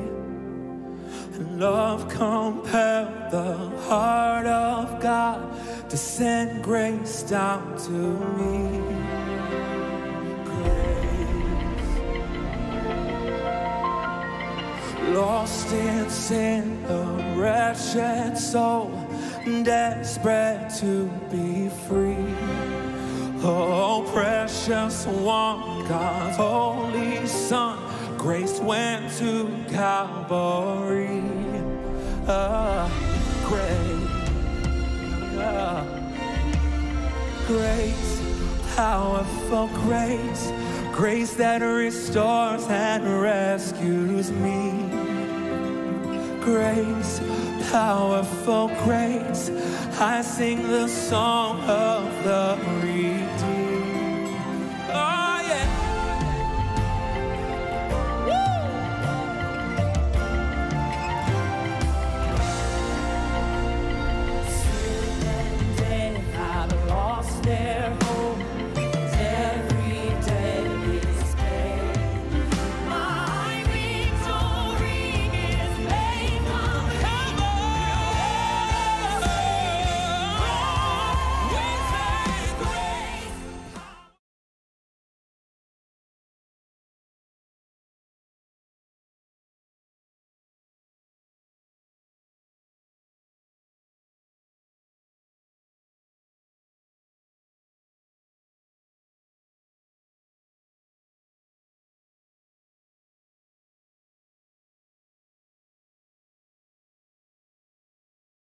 And love compelled the heart of God to send grace down to precious one, God's holy Son, grace went to Calvary. Ah, grace. Grace, powerful grace, grace that restores and rescues me. Grace, powerful grace, I sing the song of the.